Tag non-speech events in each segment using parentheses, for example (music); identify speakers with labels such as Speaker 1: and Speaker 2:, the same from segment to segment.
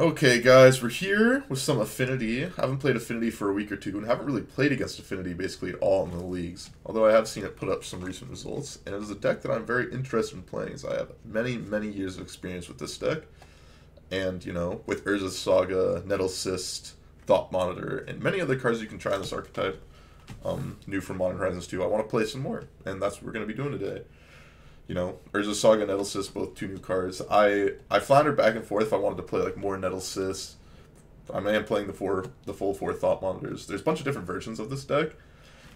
Speaker 1: Okay, guys, we're here with some Affinity. I haven't played Affinity for a week or two, and haven't really played against Affinity basically at all in the leagues. Although I have seen it put up some recent results, and it is a deck that I'm very interested in playing, as I have many, many years of experience with this deck. And, you know, with Urza's Saga, Nettle Cyst, Thought Monitor, and many other cards you can try in this archetype, um, new from Modern Horizons 2, I want to play some more, and that's what we're going to be doing today you know, Urza Saga, Nettle Cyst, both two new cards. I I floundered back and forth if I wanted to play like more Nettle Cyst. I am playing the four the full four thought monitors. There's a bunch of different versions of this deck.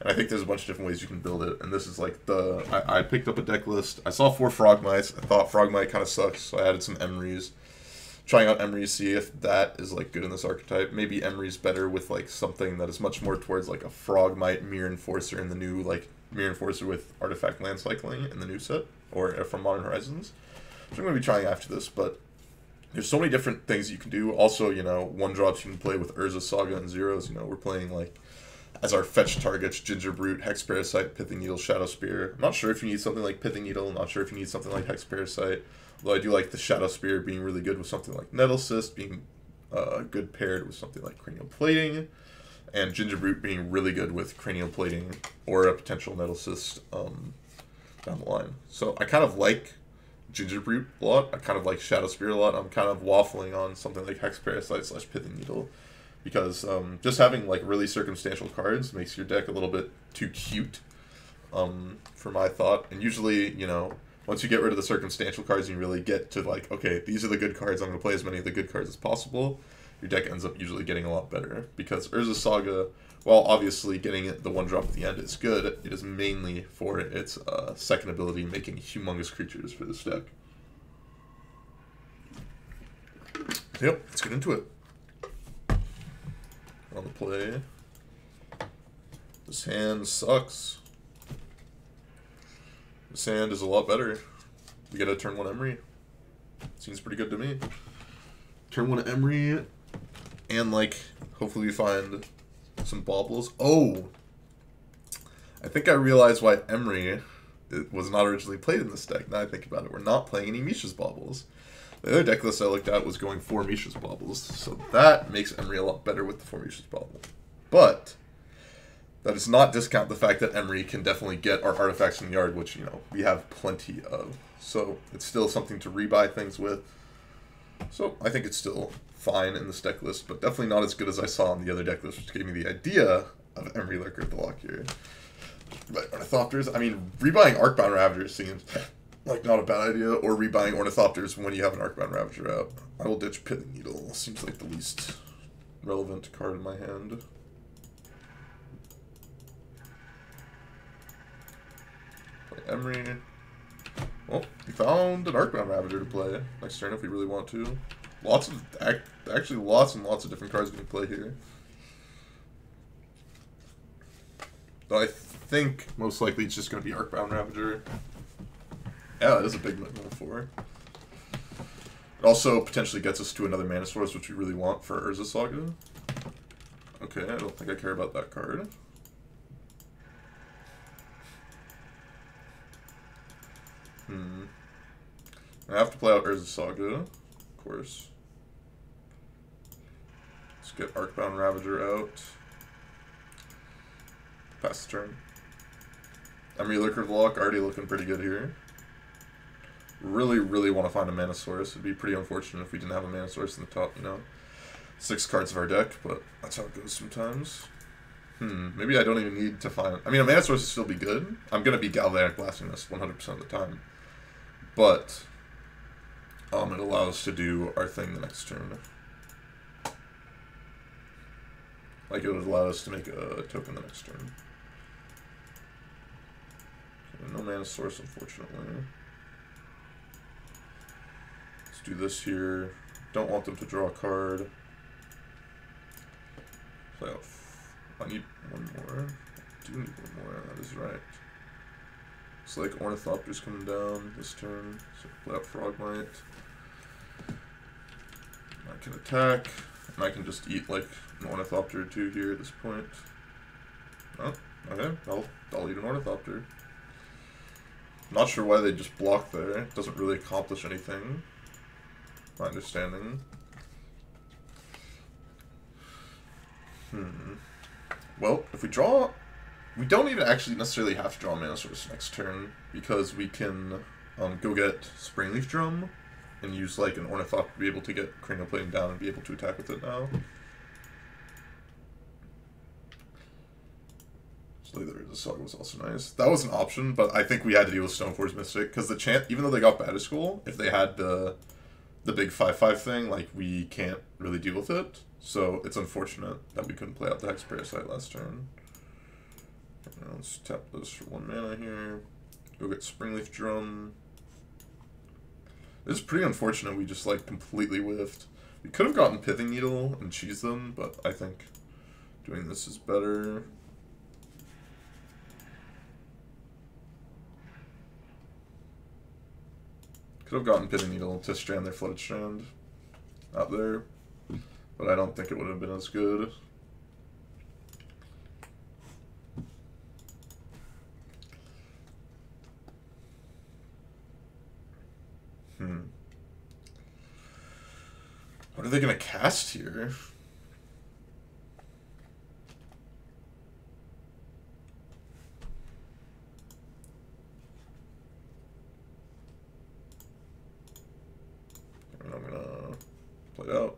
Speaker 1: And I think there's a bunch of different ways you can build it. And this is like the I, I picked up a deck list. I saw four Frogmites. I thought Frogmite kind of sucks, so I added some Emrys. Trying out Emry, see if that is like good in this archetype. Maybe Emry's better with like something that is much more towards like a Frogmite Myr Enforcer in the new like Myr Enforcer with Artifact Land Cycling in the new set or uh, from Modern Horizons. So I'm going to be trying after this, but there's so many different things you can do. Also, you know, one drops you can play with Urza Saga and Zeros. You know, we're playing like as our fetch targets Gingerbrute, Hex Parasite, Pithing Needle, Shadow Spear. I'm not sure if you need something like Pithing Needle. I'm not sure if you need something like Hex Parasite. Although I do like the Shadow Spear being really good with something like Nettle Cyst, being uh, good paired with something like Cranial Plating, and Gingerbrute being really good with Cranial Plating or a potential Nettle Cyst. Um, down the line. So I kind of like Gingerbrute a lot. I kind of like Shadow Spear a lot. I'm kind of waffling on something like Hex Parasite slash Pithing Needle because um, just having like really circumstantial cards makes your deck a little bit too cute um, for my thought. And usually, you know, once you get rid of the circumstantial cards, you really get to like, okay, these are the good cards. I'm going to play as many of the good cards as possible. Your deck ends up usually getting a lot better because Urza Saga while obviously getting it, the one drop at the end is good, it is mainly for its uh, second ability, making humongous creatures for this deck. Yep, let's get into it. On the play. This hand sucks. This hand is a lot better. We get a turn one Emry. Seems pretty good to me. Turn one Emry, and like, hopefully we find some baubles. Oh! I think I realized why Emry uh, was not originally played in this deck. Now I think about it. We're not playing any Mishra's Baubles. The other deck list I looked at was going four Mishra's Baubles, so that makes Emry a lot better with the four Mishra's Bauble. But that does not discount the fact that Emry can definitely get our artifacts in the yard, which, you know, we have plenty of. So it's still something to rebuy things with. So I think it's still fine in this deck list, but definitely not as good as I saw on the other deck list, which gave me the idea of Emry Lurker of the Loch here. But Ornithopters, I mean, rebuying Arcbound Ravagers seems like not a bad idea, or rebuying Ornithopters when you have an Arcbound Ravager out. I will ditch Pithing Needle, seems like the least relevant card in my hand. Play Emry. Well, we found an Arcbound Ravager to play. Next turn if we really want to. Lots of, actually lots and lots of different cards we can play here. But I think most likely it's just going to be Arcbound Ravager. Yeah, that is a big move for. It also potentially gets us to another mana source, which we really want for Urza Saga. Okay, I don't think I care about that card. Hmm. I have to play out Urza Saga, of course Let's get Arcbound Ravager out. Pass the turn. Emry Lurker Loch already looking pretty good here. Really, really want to find a mana source. It'd be pretty unfortunate if we didn't have a mana source in the top, you know, six cards of our deck, but that's how it goes sometimes. Hmm, maybe I don't even need to find... I mean, a mana source would still be good. I'm going to be Galvanic Blasting this 100% of the time. But, um, it allows us to do our thing the next turn. Like it would allow us to make a token the next turn. No mana source, unfortunately. Let's do this here. Don't want them to draw a card. Play out. I need one more. I do need one more. That is right. It's like Ornithopter's coming down this turn, so Black Frogmite. I can attack, and I can just eat like an Ornithopter or two here at this point. Oh, okay, I'll, I'll eat an Ornithopter. Not sure why they just block there, it doesn't really accomplish anything. My understanding. Hmm. Well, if we draw we don't even actually necessarily have to draw Mana Source next turn, because we can um, go get Springleaf Drum and use like an Ornithopter to be able to get Cranial down and be able to attack with it now. Slither the Saga was also nice. That was an option, but I think we had to deal with Stoneforge Mystic, because the chant, even though they got Batterskull, if they had the the big 5-5 thing, like, we can't really deal with it. So it's unfortunate that we couldn't play out the Hex Parasite last turn. Let's tap this for one mana here. Go get Springleaf Drum. Is pretty unfortunate we just, like, completely whiffed. We could have gotten Pithing Needle and cheese them, but I think doing this is better. Could have gotten Pithing Needle to strand their Flooded Strand out there, but I don't think it would have been as good. Hmm. What are they to cast here? it out.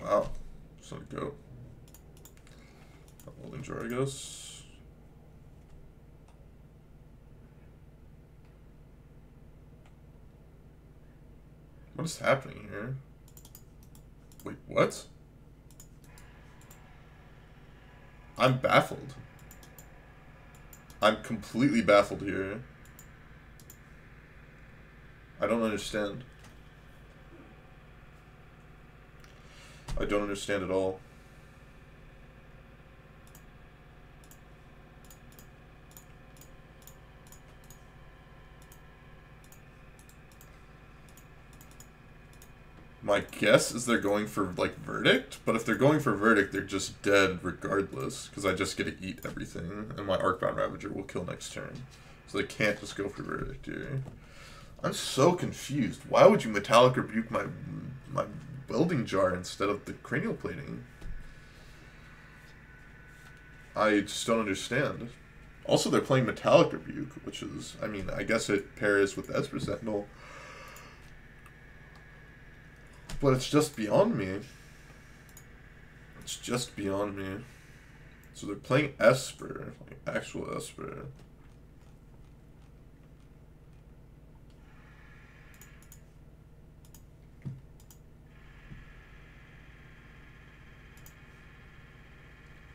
Speaker 1: Wow. So go. We'll enjoy, I guess. What is happening here? Wait, what? I'm baffled. I'm completely baffled here. I don't understand. I don't understand at all. My guess is they're going for, like, Verdict, but if they're going for Verdict, they're just dead regardless, because I just get to eat everything, and my Arcbound Ravager will kill next turn. So they can't just go for Verdict here. I'm so confused. Why would you Metallic Rebuke my, my Welding Jar instead of the Cranial Plating? I just don't understand. Also, they're playing Metallic Rebuke, which is, I mean, I guess it pairs with Esper Sentinel. But it's just beyond me. It's just beyond me. So they're playing Esper, like actual Esper.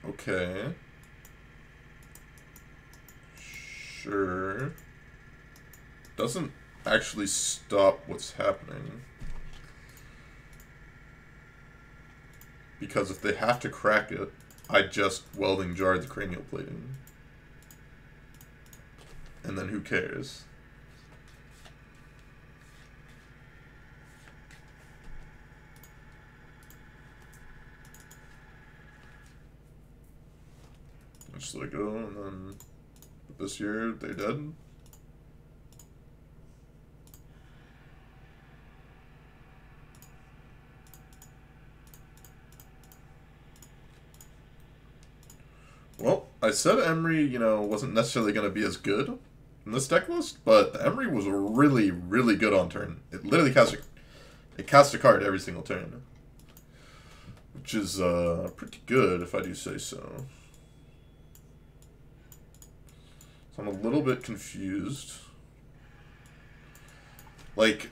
Speaker 1: Okay. Sure. Doesn't actually stop what's happening. Because if they have to crack it, I just welding jar the cranial plating. And then who cares? Just let go, and then this year they dead. Well, I said Emry, you know, wasn't necessarily going to be as good in this deck list, but Emry was really, really good on turn. It literally cast a, it cast a card every single turn. Which is uh, pretty good, if I do say so. So I'm a little bit confused. Like,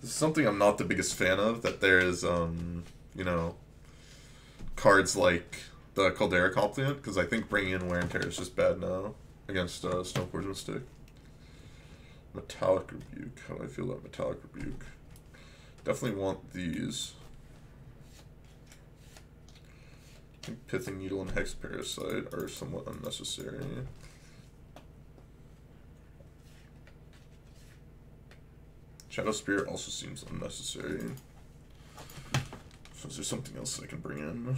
Speaker 1: this is something I'm not the biggest fan of, that there is, um, you know, cards like the Kaldra Compleat, because I think bringing in Wear and Tear is just bad now against uh, Stoneforge Mystic. Metallic Rebuke. How do I feel about Metallic Rebuke? Definitely want these. I think Pithing Needle and Hex Parasite are somewhat unnecessary. Shadow Spear also seems unnecessary. So is there something else I can bring in?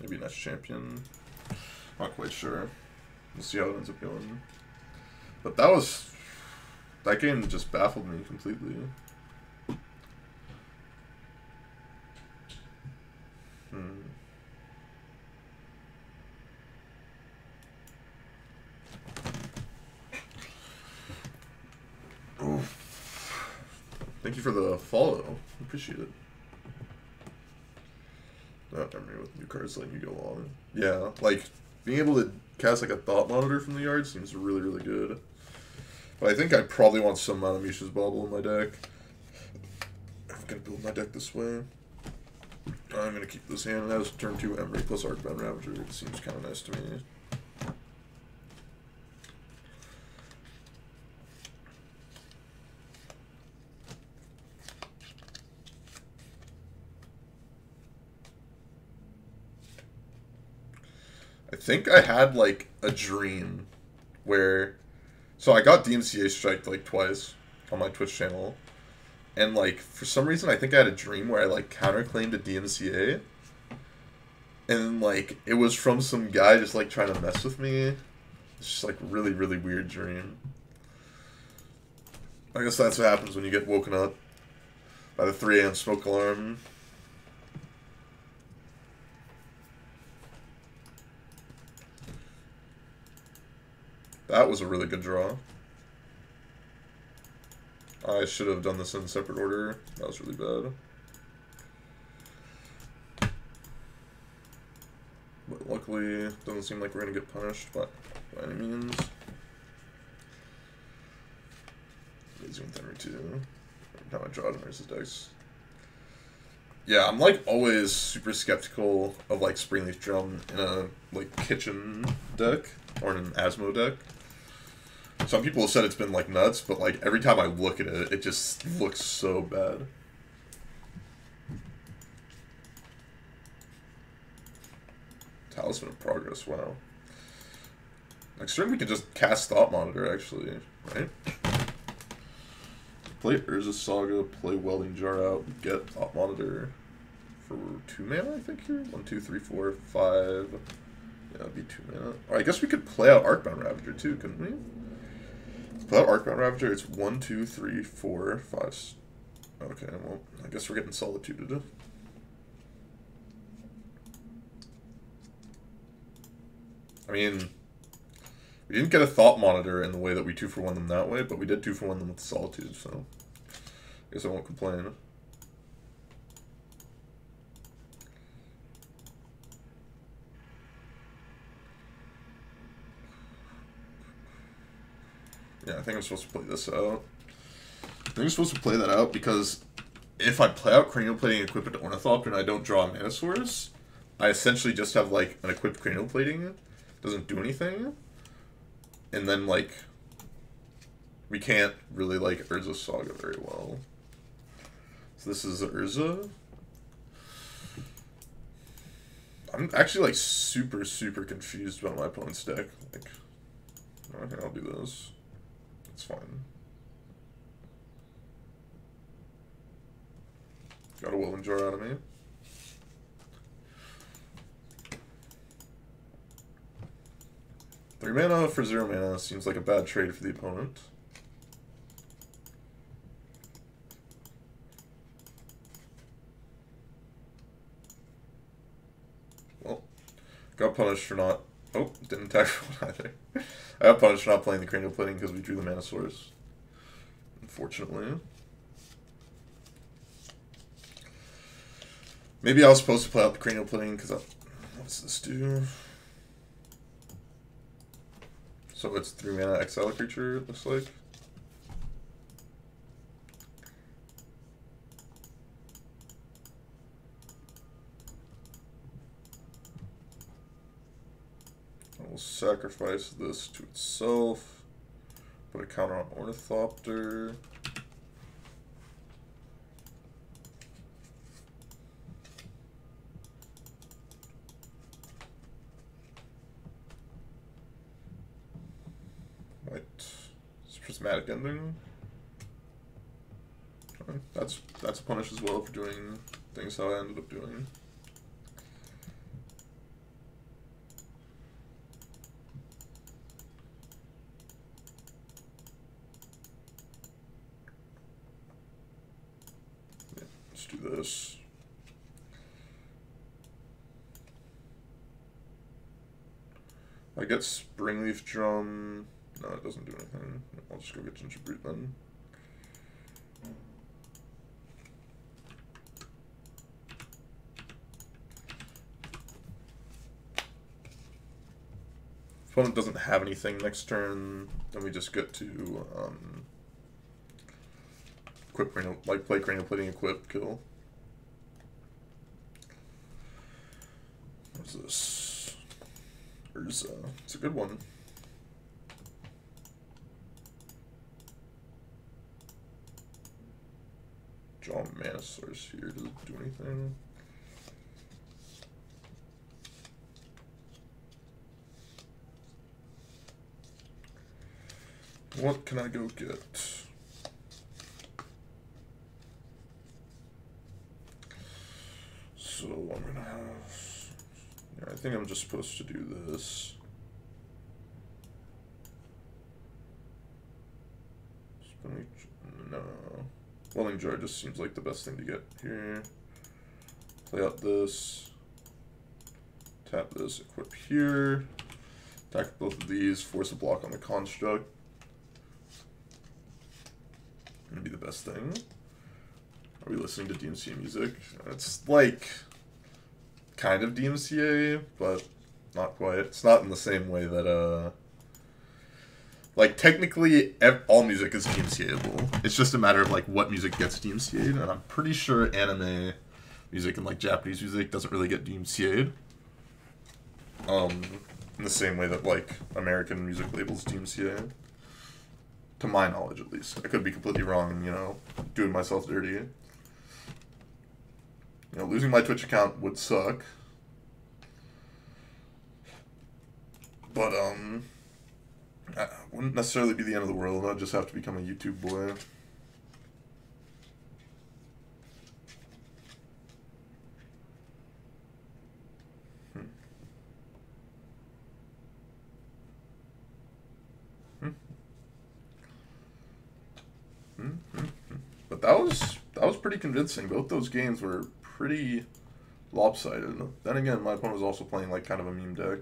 Speaker 1: Maybe next champion. Not quite sure. We'll see how it ends up going. But that was... That game just baffled me completely. Hmm. Thank you for the follow. Appreciate it. Not memory with new cards letting you go long. Yeah, like being able to cast like a thought monitor from the yard seems really, really good. But I think I probably want some Mishra's Bauble in my deck. I'm gonna build my deck this way. I'm gonna keep this hand as turn two Emry plus Arcbound Ravager. It seems kind of nice to me. Think I had like a dream where so I got DMCA striked like twice on my Twitch channel. And like for some reason I think I had a dream where I like counterclaimed a DMCA. And like it was from some guy just like trying to mess with me. It's just like really, really weird dream. I guess that's what happens when you get woken up by the 3 a.m. smoke alarm. That was a really good draw. I should have done this in separate order. That was really bad. But luckily, doesn't seem like we're going to get punished by, by any means. Every time I draw it, there's his dice. Yeah, I'm like always super skeptical of like Springleaf Drum in a like kitchen deck or in an Asmo deck. Some people have said it's been like nuts, but like every time I look at it, it just looks so bad. Talisman of Progress, wow. Next turn we can just cast Thought Monitor, actually, right? Play Urza Saga, play Welding Jar out, get Thought Monitor for two mana, I think here? One, two, three, four, five. Yeah, it'd be two mana. Or I guess we could play out Arcbound Ravager too, couldn't we? Without Arcbound Ravager, it's one, two, three, four, five. Okay, well, I guess we're getting solituded. I mean, we didn't get a thought monitor in the way that we two for one them that way, but we did two for one them with solitude, so I guess I won't complain. Yeah, I think I'm supposed to play this out. I think I'm supposed to play that out because if I play out Cranial Plating equip it Ornithopter and I don't draw a Mana Source, I essentially just have like an equipped Cranial Plating. Doesn't do anything. And then like we can't really like Urza Saga very well. So this is Urza. I'm actually like super super confused about my opponent's deck. Like, okay, I'll do this. It's fine. Got a Welding Jar out of me. Three mana for zero mana seems like a bad trade for the opponent. Well, got punished for not... Oh, didn't attack (laughs) one either. I got punished for not playing the Cranial Plating because we drew the Mana Source. Unfortunately. Maybe I was supposed to play out the Cranial Plating because What does this do? So it's 3 mana exile creature, it looks like. Will sacrifice this to itself. Put a counter on Ornithopter. Right. It's prismatic ending. That's that's a punish as well for doing things how I ended up doing. I get Springleaf Drum. No, it doesn't do anything. I'll just go get Gingerbrute then. If opponent doesn't have anything next turn, then we just get to um, equip like play cranial plating, equip, kill. What's this? Urza. It's a good one. John mana source here. Does it do anything? What can I go get? So I'm gonna have. Yeah, I think I'm just supposed to do this. No. Welding Jar just seems like the best thing to get here. Play out this. Tap this, equip here. Attack both of these, force a block on the construct Gonna be the best thing. Are we listening to DMC music? It's like kind of DMCA, but not quite. It's not in the same way that uh like technically all music is DMCAable. It's just a matter of like what music gets DMCA'd, and I'm pretty sure anime music and like Japanese music doesn't really get DMCA'd. Um, in the same way that like American music labels DMCA to my knowledge at least. I could be completely wrong, you know, doing myself dirty. You know, losing my Twitch account would suck. But, um, I wouldn't necessarily be the end of the world. I'd just have to become a YouTube boy. Hmm. Hmm? Hmm? But that was that was pretty convincing. Both those games were pretty lopsided. Then again, my opponent was also playing like kind of a meme deck.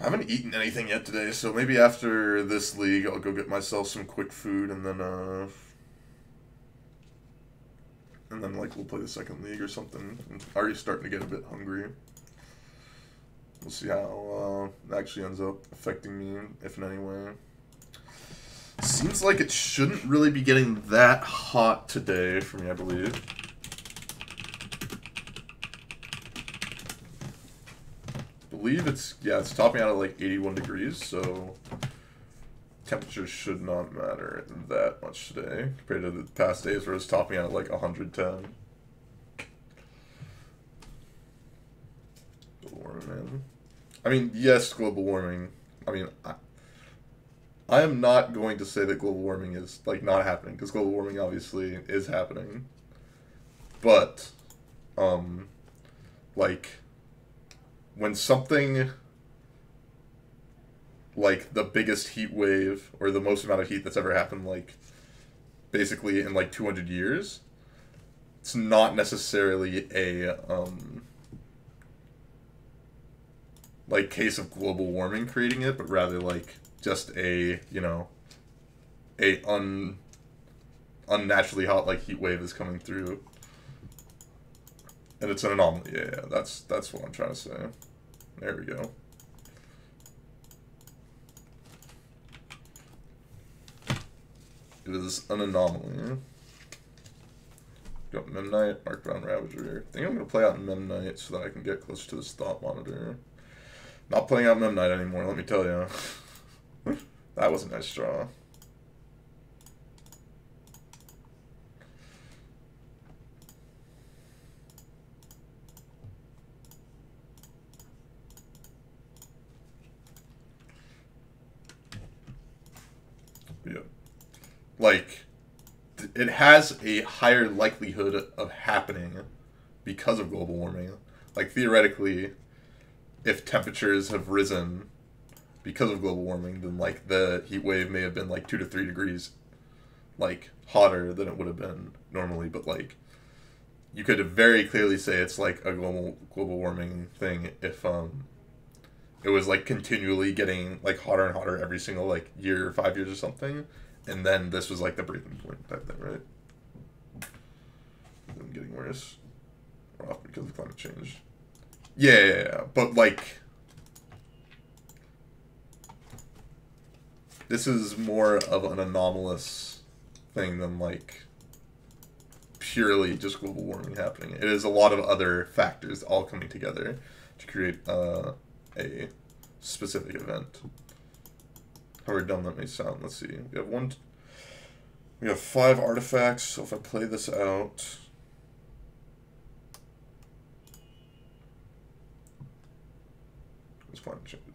Speaker 1: I haven't eaten anything yet today, so maybe after this league I'll go get myself some quick food and then uh and then like we'll play the second league or something. I'm already starting to get a bit hungry. We'll see how uh, it actually ends up affecting me, if in any way. Seems like it shouldn't really be getting that hot today for me, I believe. believe it's, yeah, it's topping out at like 81 degrees, so temperature should not matter that much today compared to the past days where it's topping out at like 110. Global warming. I mean, yes, global warming. I mean, I, I am not going to say that global warming is like not happening because global warming obviously is happening. But, um, like when something like the biggest heat wave or the most amount of heat that's ever happened like basically in like 200 years it's not necessarily a um like case of global warming creating it but rather like just a you know a un unnaturally hot like heat wave is coming through and it's an anomaly. Yeah, yeah, that's that's what I'm trying to say. There we go. It is an anomaly. Got Memnite, Arcbound Ravager. I think I'm going to play out Memnite so that I can get closer to this Thought Monitor. Not playing out Memnite anymore, let me tell you. (laughs) that was a nice draw. Like it has a higher likelihood of happening because of global warming. Like theoretically, if temperatures have risen because of global warming, then like the heat wave may have been like two to three degrees like hotter than it would have been normally, but like you could very clearly say it's like a global global warming thing if um it was like continually getting like hotter and hotter every single like year or five years or something, and then this was like the breaking point type thing, right? I'm getting worse. Off because of climate change. Yeah, yeah, yeah, but like this is more of an anomalous thing than like purely just global warming happening. It is a lot of other factors all coming together to create uh, a specific event. However dumb that may sound. Let's see. We have one. We have five artifacts. So if I play this out. Let's climate changes.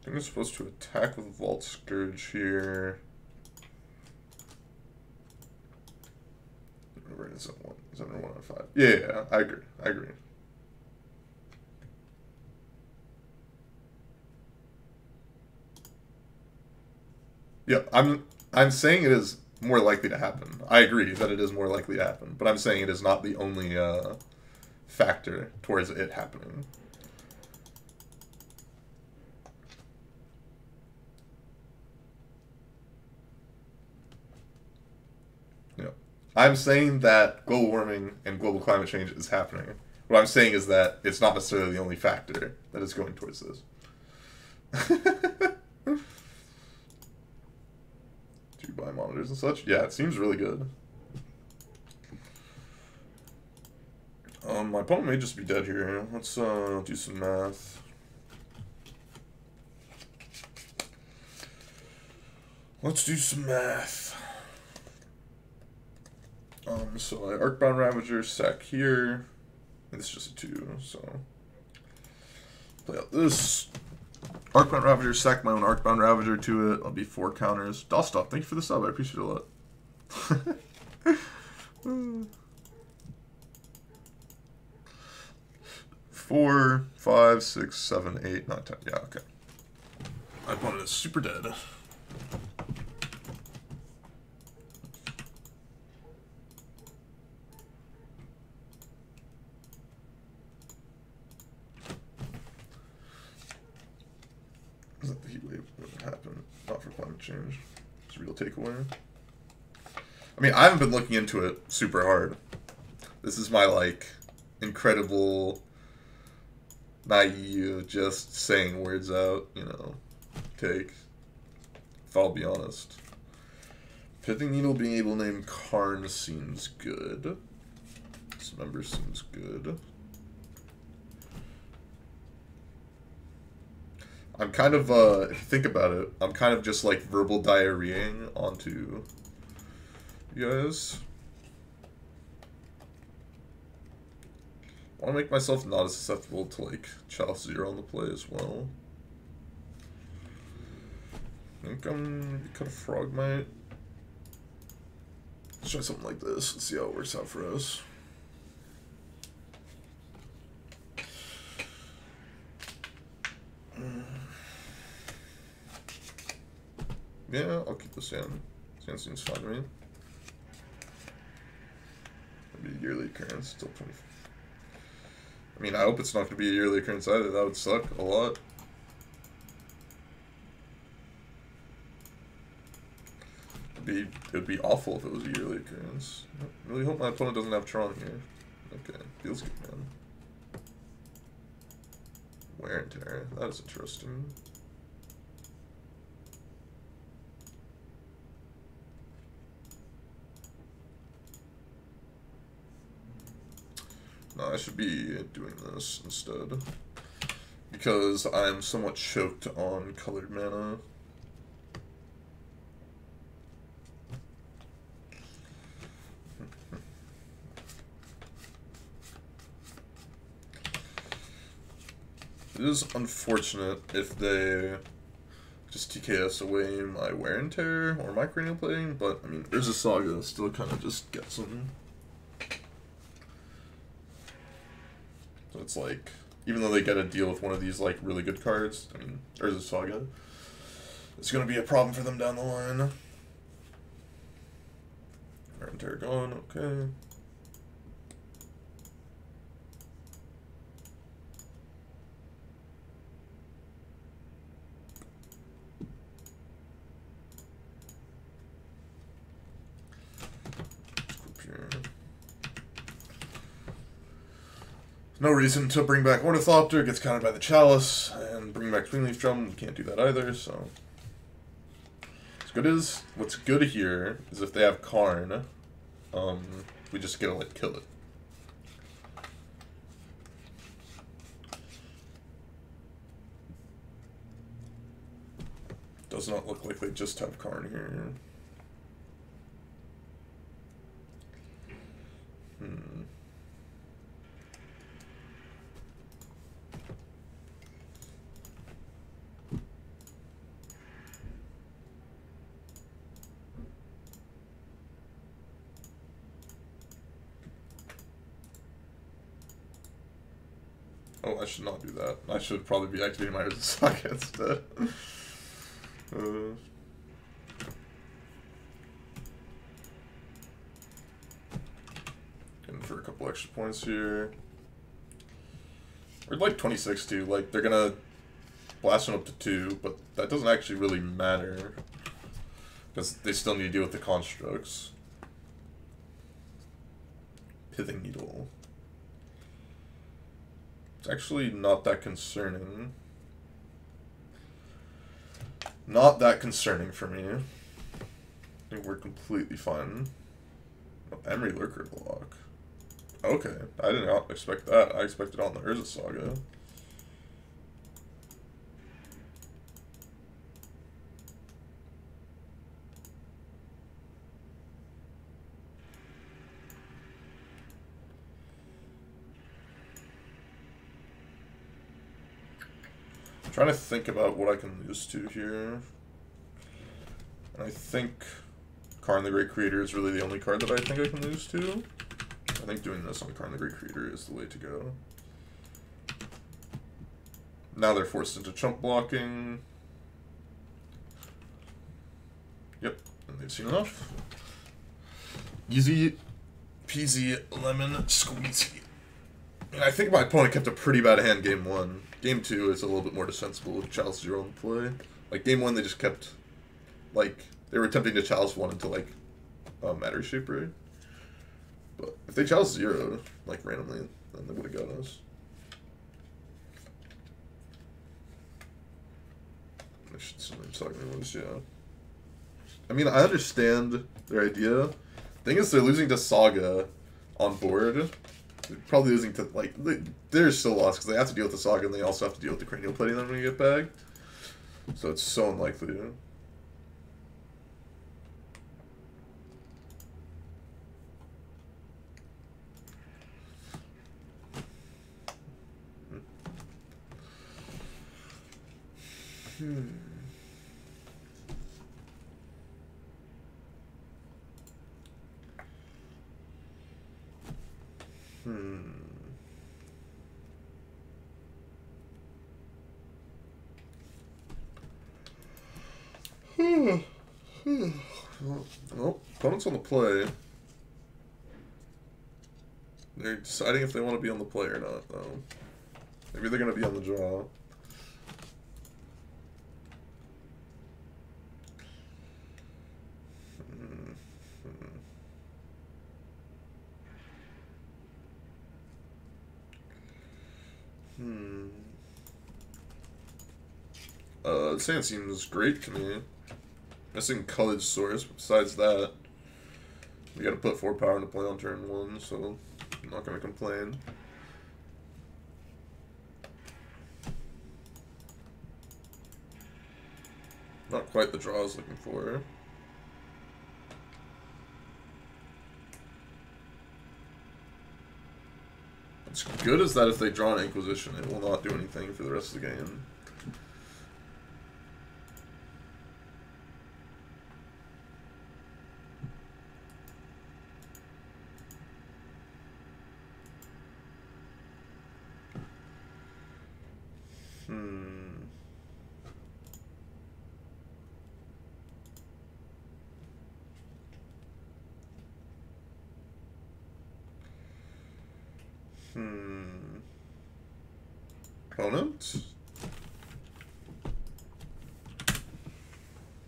Speaker 1: I think I'm supposed to attack with Vault Skirge here. Is that one? That one on five? Yeah, yeah, yeah, I agree. I agree. Yeah, I'm I'm saying it is more likely to happen. I agree that it is more likely to happen, but I'm saying it is not the only uh, factor towards it happening. I'm saying that global warming and global climate change is happening. What I'm saying is that it's not necessarily the only factor that is going towards this. (laughs) Do you buy monitors and such? Yeah, it seems really good. Um, my opponent may just be dead here. Let's uh, do some math. Let's do some math. Um, so I Arcbound Ravager, sack here. It's just a two, so. Play out this. Arcbound Ravager, sack my own Arcbound Ravager to it. I'll be four counters. Dostop, thank you for the sub. I appreciate it a lot. (laughs) Four, five, six, seven, eight, nine, ten. Yeah, okay. My opponent is super dead. Change. It's a real takeaway. I mean, I haven't been looking into it super hard. This is my, like, incredible, naive, just saying words out, you know, take. If I'll be honest. Pithing Needle being able to name Karn seems good. Dismember seems good. I'm kind of, uh, if you think about it, I'm kind of just like verbal diarrheaing onto you guys. I want to make myself not as susceptible to like Chalice Zero on the play as well. I think I'm cut a Frogmite. Let's try something like this and see how it works out for us. Yeah, I'll keep the in. Sand seems fine to me. It'll be a yearly occurrence, still 20. I mean, I hope it's not going to be a yearly occurrence either. That would suck a lot. It'd be, it'd be awful if it was a yearly occurrence. I really hope my opponent doesn't have Tron here. Okay, feels good, man. Wear and tear. That is interesting. I should be doing this instead. Because I'm somewhat choked on colored mana. It is unfortunate if they just TKS away my wear and tear or my cranial plating, but I mean, there's a saga still kind of just gets them. It's like, even though they get a deal with one of these like really good cards, I mean, there's a saga. It's gonna be a problem for them down the line. Gone, okay. No reason to bring back Ornithopter, gets countered by the Chalice, and bring back Springleaf Drum, can't do that either, so... What's good is, what's good here is if they have Karn, um, we just get to, like, kill it. Does not look like they just have Karn here. Hmm. Oh, I should not do that. I should probably be activating my (laughs) socket instead. uh. Getting for a couple extra points here. We're like 26 too. Like, they're gonna blast one up to 2, but that doesn't actually really matter. Because they still need to deal with the constructs. Pithing Needle. It's actually not that concerning. Not that concerning for me. We're completely fine. Oh, Emry Lurker block. Okay, I did not expect that. I expected on the Urza Saga. Trying to think about what I can lose to here. And I think Karn the Great Creator is really the only card that I think I can lose to. I think doing this on Karn the Great Creator is the way to go. Now they're forced into chump blocking. Yep, and they've seen enough. Easy peasy lemon squeezy. And I think my opponent kept a pretty bad hand game one. Game two is a little bit more defensible with Chalice Zero in play. Like game one, they just kept, like they were attempting to Chalice one into like uh, Matter Shaper. But if they Chalice Zero like randomly, then they would have got us. I should talking was yeah. I mean, I understand their idea. Thing is, they're losing to Saga on board probably losing to like they're still lost because they have to deal with the saga and they also have to deal with the cranial plating then when you get back. So it's so unlikely. Hmm. Hmm. Hmm. well, opponent's on the play. They're deciding if they want to be on the play or not, though. Maybe they're going to be on the draw. Hmm. Uh, sand seems great to me. Missing colored source, besides that, we gotta put 4 power into play on turn 1, so I'm not gonna complain. Not quite the draw I was looking for. What's good is that if they draw an Inquisition, it will not do anything for the rest of the game. Hmm. Hmm. Opponent?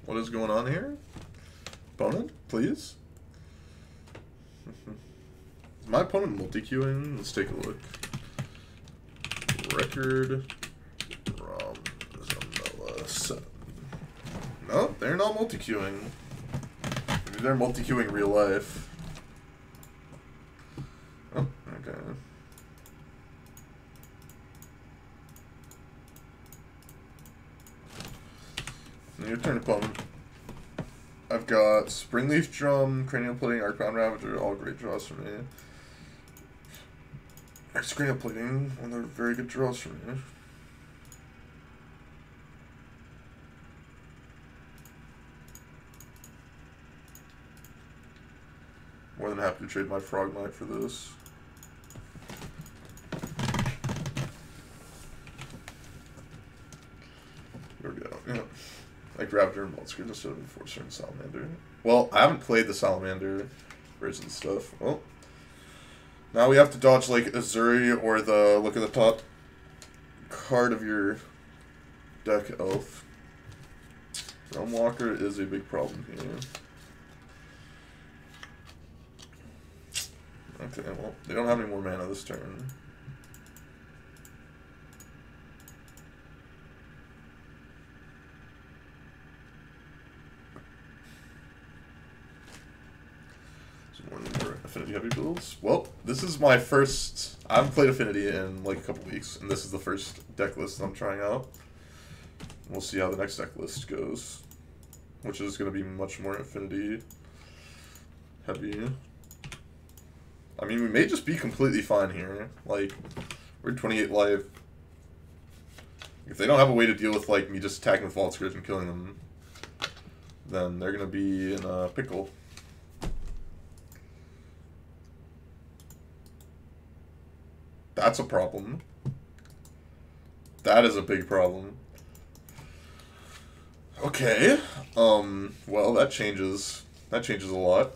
Speaker 1: What is going on here? Opponent, please? Is (laughs) my opponent multi-queuing? Let's take a look. Record from Zamella 7. No, they're not multi-queuing. Maybe they're multi-queuing real life. Oh, okay. Your turn, opponent. I've got Springleaf Drum, Cranial Plating, Arcbound Ravager, all great draws for me. Cranial Plating, one of the very good draws for me. More than happy to trade my Frogmite for this. There we go, yeah. Of Enforcer and Salamander. Well, I haven't played the Salamander version stuff. Well, now we have to dodge like Azuri or the look at the top card of your deck elf. Realmwalker is a big problem here. Okay, well, they don't have any more mana this turn. Affinity heavy builds. Well, this is my first. I haven't played Affinity in like a couple weeks, and this is the first deck list I'm trying out. We'll see how the next deck list goes, which is going to be much more Affinity heavy. I mean, we may just be completely fine here. Like, we're 28 life. If they don't have a way to deal with like me just attacking with Vault Skirge and killing them, then they're going to be in a pickle. That's a problem. That is a big problem. Okay. Um, well, that changes. That changes a lot.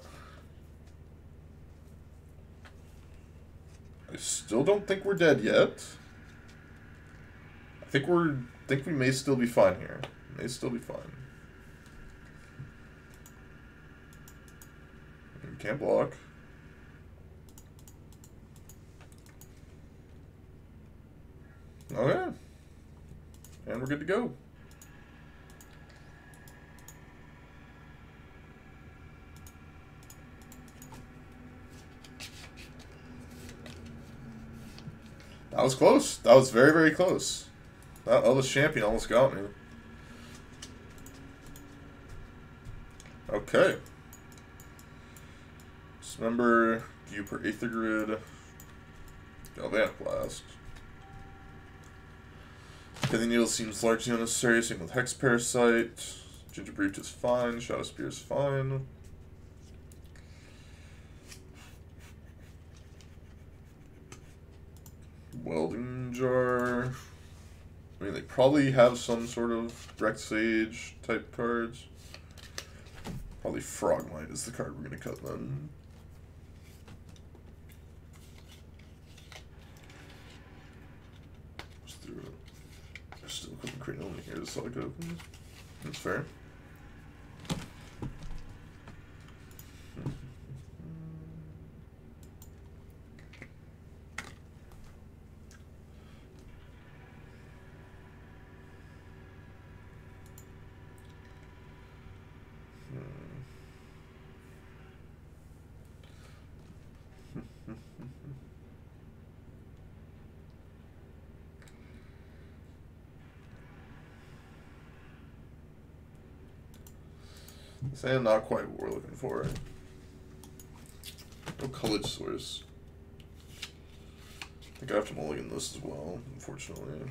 Speaker 1: I still don't think we're dead yet. I think we're... I think we may still be fine here. May still be fine. We can't block. Okay. And we're good to go. That was close. That was very, very close. That Elvish Champion almost got me. Okay. Dismember, you per Aether Grid, Galvanic Blast. Pithing Needle seems largely unnecessary, same with Hex Parasite. Gingerbrute is fine, Shadow Spear is fine. Welding Jar. I mean, they probably have some sort of Rec Sage type cards. Probably Frogmite is the card we're going to cut then. Create only here, so I could open. That's fair. Saying not quite what we're looking for. No college source. I think I have to mulligan this as well, unfortunately.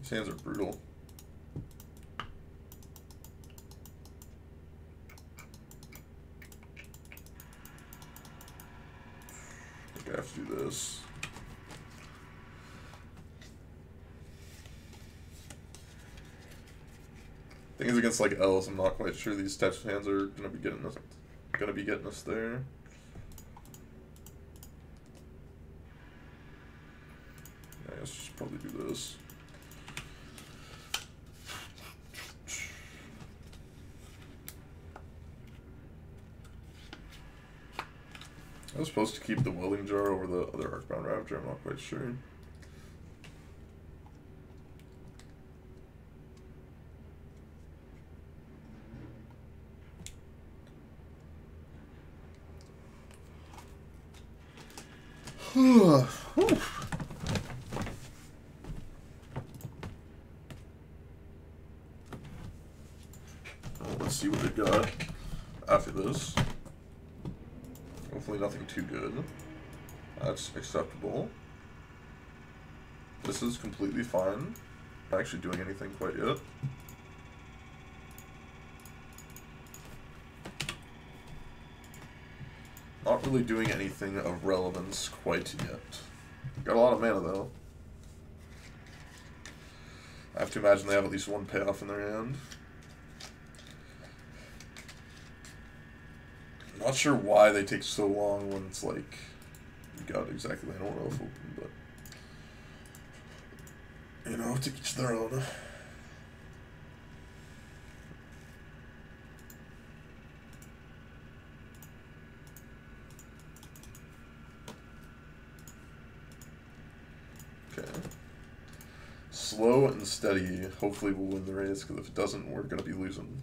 Speaker 1: These hands are brutal. I think I have to do this. Like L's, I'm not quite sure these of hands are gonna be getting us gonna be getting us there. I guess just probably do this. I was supposed to keep the welding jar over the other Arcbound Ravager, I'm not quite sure. let's see what they got after this. Hopefully nothing too good. That's acceptable. This completely. Not actually doing anything quite yet. Not really doing anything of relevance quite yet. Got a lot of mana though. I have to imagine they have at least one payoff in their hand. Not sure why they take so long when it's like got exactly I don't know if open, but you know, to each their own. Okay. Slow and steady. Hopefully we'll win the race, because if it doesn't, we're going to be losing.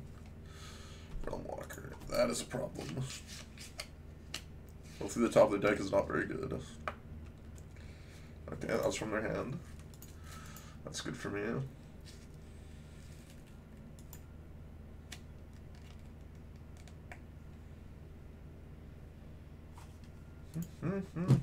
Speaker 1: Realmwalker. That is a problem. Hopefully the top of the deck is not very good. Okay, that was from their hand. That's good for me. Mm-hmm.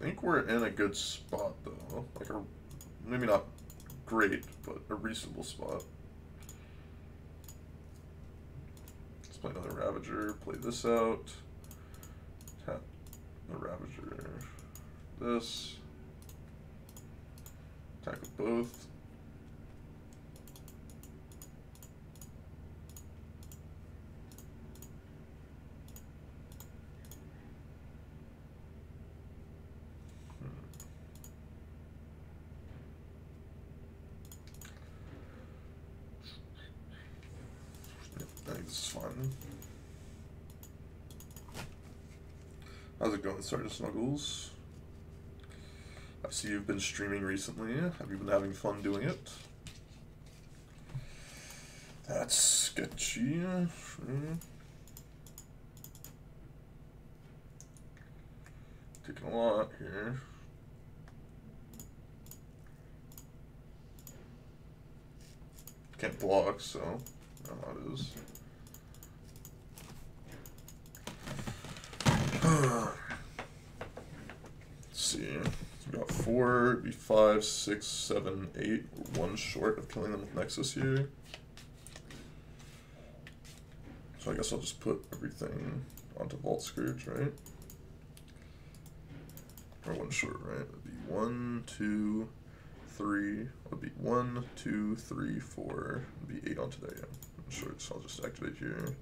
Speaker 1: I think we're in a good spot though. Like a maybe not great, but a reasonable spot. Let's play another Ravager, play this out. Tap the Ravager. This. Attack with both. How's it going, Sergeant Snuggles? I see you've been streaming recently. Have you been having fun doing it? That's sketchy. Hmm. Taking a lot here. Can't block, so I know how it is. Let's see. We got four, be five, six, seven, eight. We're one short of killing them with Nexus here. So I guess I'll just put everything onto Vault Skirge, right? Or one short, right? It'd be one, two, three. It would be one, two, three, four. It'd be eight onto there, yeah. Short, so I'll just activate here.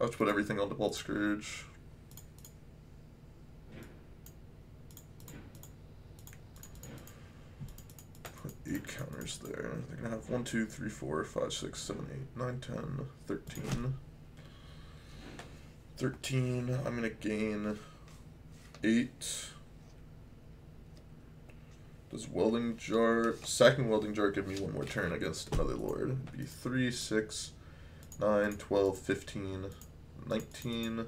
Speaker 1: I have to put everything onto Vault Skirge. There. They're gonna have one, two, three, four, five, six, seven, eight, nine, ten, thirteen. 13, Thirteen. I'm gonna gain eight. Does welding jar Second welding jar give me one more turn against another lord? It'd be three, six, nine, twelve, fifteen, nineteen,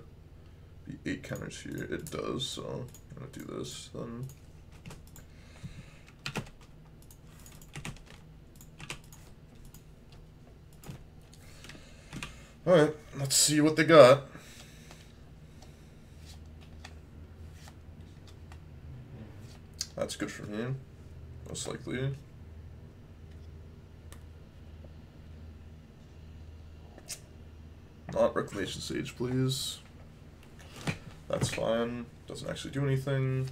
Speaker 1: be eight counters here. It does, so I'm gonna do this then. Alright, let's see what they got. That's good for me, most likely. Not Reclamation Sage, please. That's fine. Doesn't actually do anything.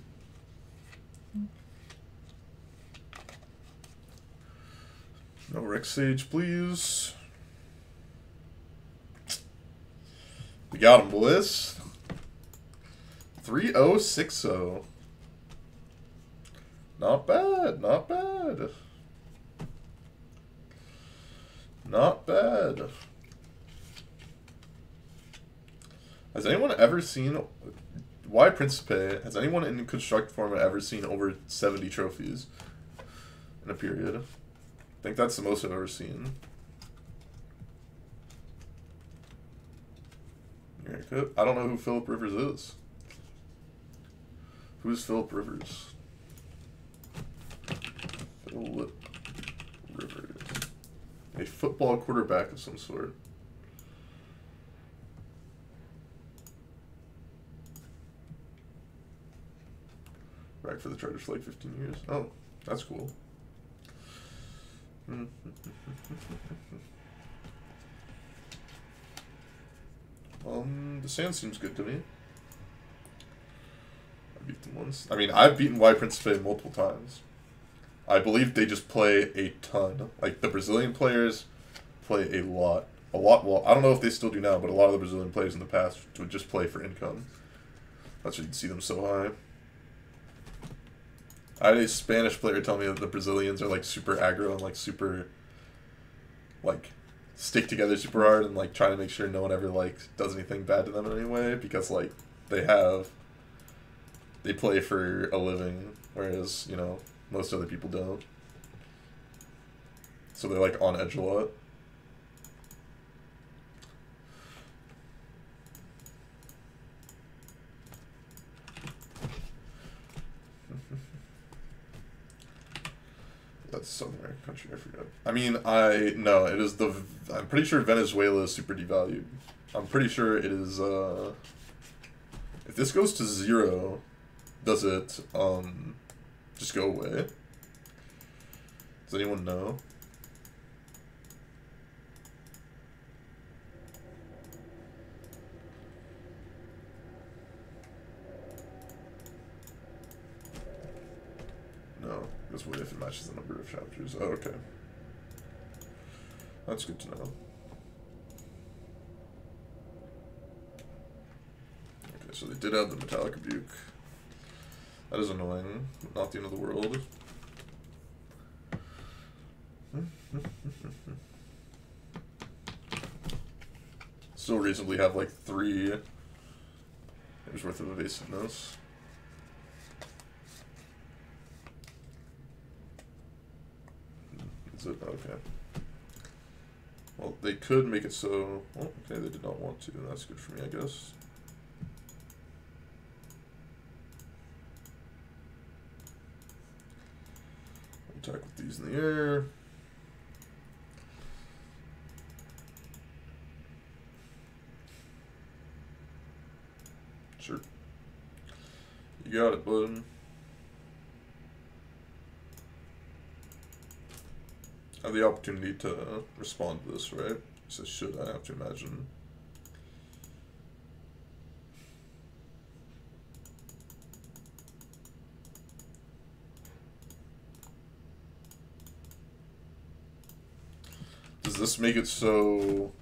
Speaker 1: No Rec Sage, please. Got him, boys. 3060. Not bad, not bad. Not bad. Has anyone ever seen why Principe? Has anyone in construct format ever seen over seventy trophies in a period? I think that's the most I've ever seen. I don't know who Philip Rivers is. Who's Philip Rivers? Philip Rivers. A football quarterback of some sort. Back for the Chargers for like 15 years. Oh, that's cool. (laughs) um, the sand seems good to me. I beat them once. I mean, I've beaten Y Principe multiple times. I believe they just play a ton. Like, the Brazilian players play a lot. A lot, well, I don't know if they still do now, but a lot of the Brazilian players in the past would just play for income. That's why you can see them so high. I had a Spanish player tell me that the Brazilians are like super aggro and like super like stick together super hard and like trying to make sure no one ever like does anything bad to them in any way because like they have they play for a living whereas you know most other people don't. So they're like on edge a lot That's Southern American country. I forgot. I mean, I no. It is the. I'm pretty sure Venezuela is super devalued. I'm pretty sure it is. Uh, if this goes to zero, does it um, just go away? Does anyone know? That's weird if it matches the number of chapters. Oh, okay. That's good to know. Okay, so they did add the Metallic Rebuke. That is annoying. Not the end of the world. Still reasonably have like three years worth of evasiveness. Is it? Okay. Well, they could make it so... Oh, okay, they did not want to. and That's good for me, I guess. Attack with these in the air. Sure. You got it, bud. Have the opportunity to respond to this, right? So should I have to imagine. Does this make it so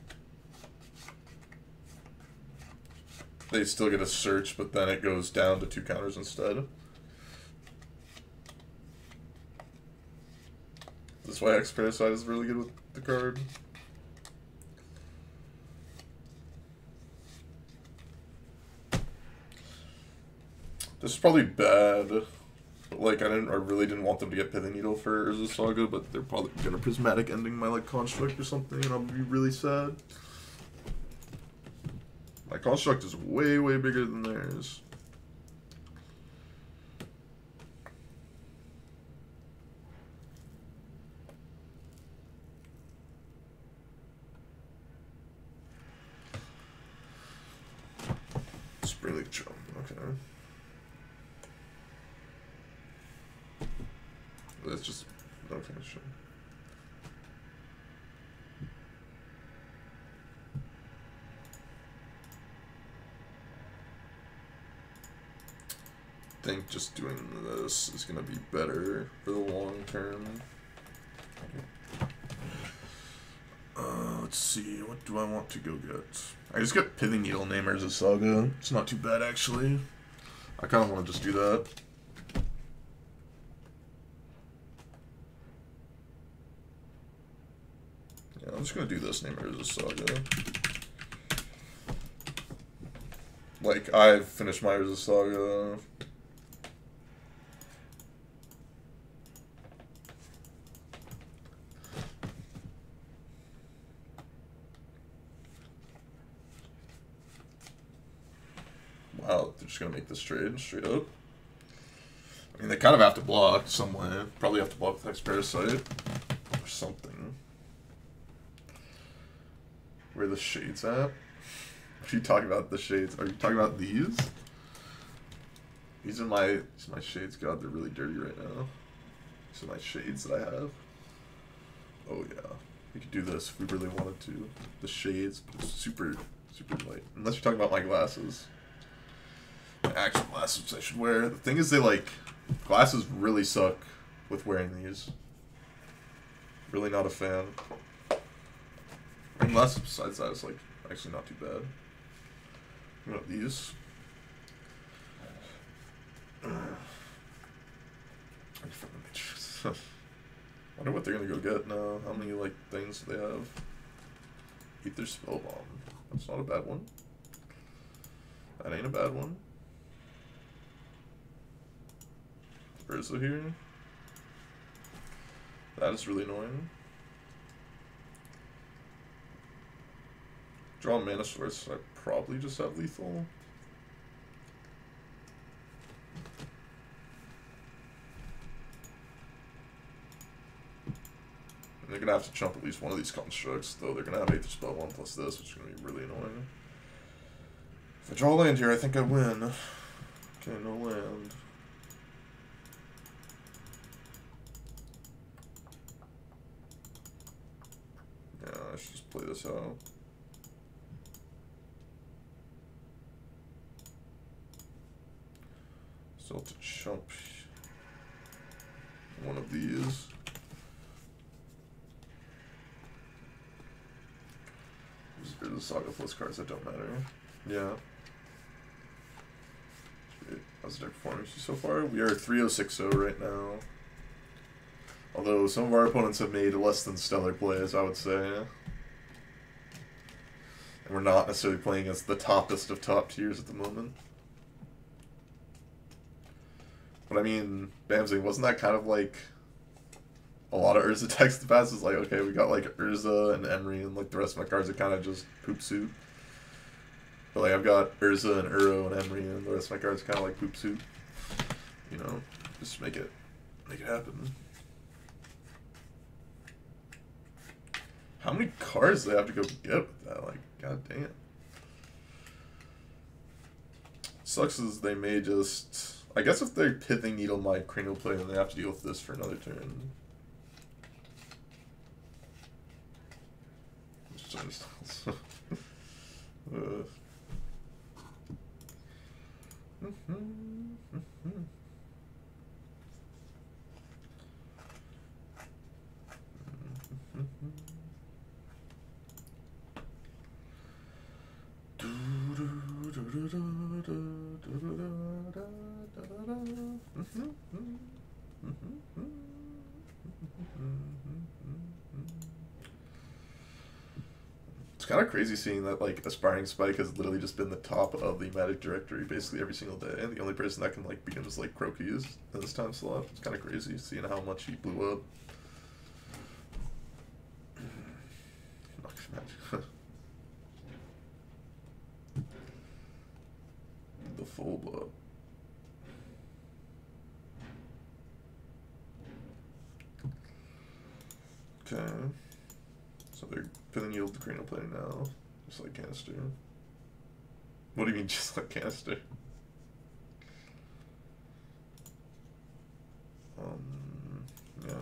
Speaker 1: they still get a search, but then it goes down to two counters instead? Why Hex Parasite is really good with the card. This is probably bad. Like I didn't, I really didn't want them to get Pithing Needle for Urza Saga, but they're probably gonna prismatic ending my like construct or something, and I'll be really sad. My construct is way, way bigger than theirs. Springleaf Drum, okay. That's just okay, sure. Think just doing this is going to be better for the long term. Uh, let's see, what do I want to go get? I just got Pithing Needle Namers of Saga. It's not too bad, actually. I kind of want to just do that. Yeah, I'm just going to do this Namers of Saga. Like, I've finished my Saga. Wow, they're just gonna make this trade straight up. I mean, they kind of have to block some way. Probably have to block with Hex Parasite or something. Where the shades at? Are you talking about the shades? Are you talking about these? These are my these are my shades. God, they're really dirty right now. These are my shades that I have. Oh yeah, we could do this if we really wanted to. The shades, super super light. Unless you're talking about my glasses actual glasses I should wear. The thing is, they like glasses really suck with wearing these. Really not a fan. Unless besides that, it's like actually not too bad. What about these? I (sighs) wonder what they're gonna go get now. How many like things do they have? Aether Spellbomb. That's not a bad one. That ain't a bad one. Urza here. That is really annoying. Draw mana source, I probably just have lethal. And they're gonna have to jump at least one of these constructs, though they're gonna have Aether Spellbomb plus this, which is gonna be really annoying. If I draw land here, I think I win. Okay, no land. Play this out. Still to jump one of these. There's the Saga Plus cards that don't matter. Yeah. How's the deck performing so far? We are 3060 right now. Although some of our opponents have made less than stellar plays, I would say. We're not necessarily playing as the toppest of top tiers at the moment. But I mean, Bamsing, wasn't that kind of like a lot of Urza (laughs) text past is like, okay, we got like Urza and Emry and like the rest of my cards are kind of just poop soup. But like I've got Urza and Uro and Emry and the rest of my cards are kind of like poop soup. You know, just make it, make it happen. How many cards do they have to go get with that? Like, god damn. Sucks is they may just... I guess if they're Pithing Needle my Cranial Play, then they have to deal with this for another turn. (laughs) uh. It's kind of crazy seeing that like aspiring spike has literally just been the top of the magic directory basically every single day, and the only person that can like him is like Croakies in this time slot. It's kind of crazy seeing how much he blew up. (sighs) (laughs) Hold up. Okay. So they're putting yield the cranial plating now. Just like canister. What do you mean (laughs) just like canister? Um yeah.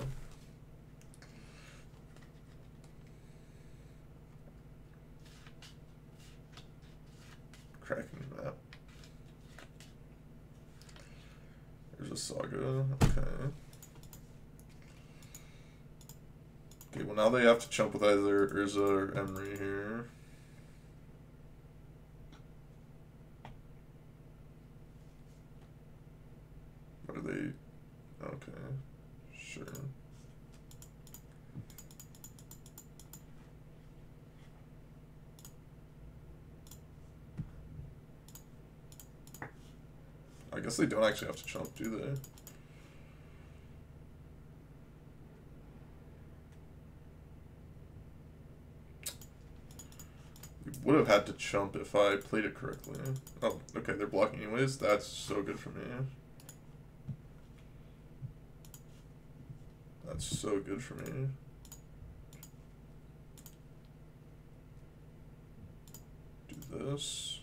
Speaker 1: Cracking There's a saga. Okay. Okay, well now they have to jump with either Urza or Emry here. What are they? Okay, sure. Guess they don't actually have to jump, do they? Would have had to jump if I played it correctly. Oh, okay, they're blocking anyways. That's so good for me. That's so good for me. Do this.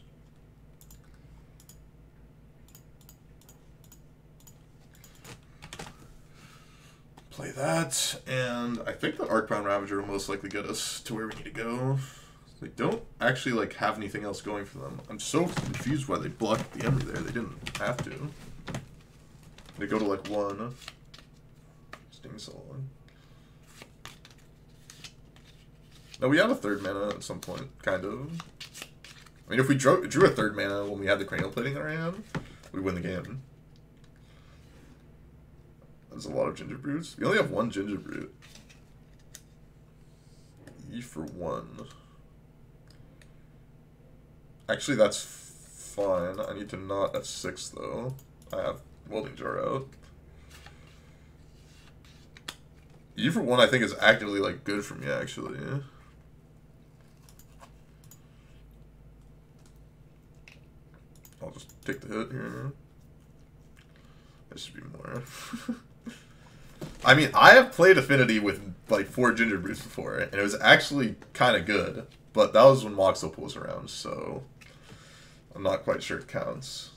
Speaker 1: Play that, and I think the Arcbound Ravager will most likely get us to where we need to go. They don't actually like have anything else going for them. I'm so confused why they blocked the Emry there. They didn't have to. They go to like one. Sting Song. No, we had a third mana at some point, kind of. I mean, if we drew, drew a third mana when we had the cranial plating in our hand, we win the game. There's a lot of Gingerbrutes. We only have one Gingerbrute. E for one. Actually, that's fine. I need to not at six though. I have welding jar out. E for one, I think is actively like good for me actually. I'll just take the hit here. There should be more. (laughs) I mean, I have played Affinity with like four Gingerbrutes before, and it was actually kind of good. But that was when Mox Opal was around, so I'm not quite sure it counts.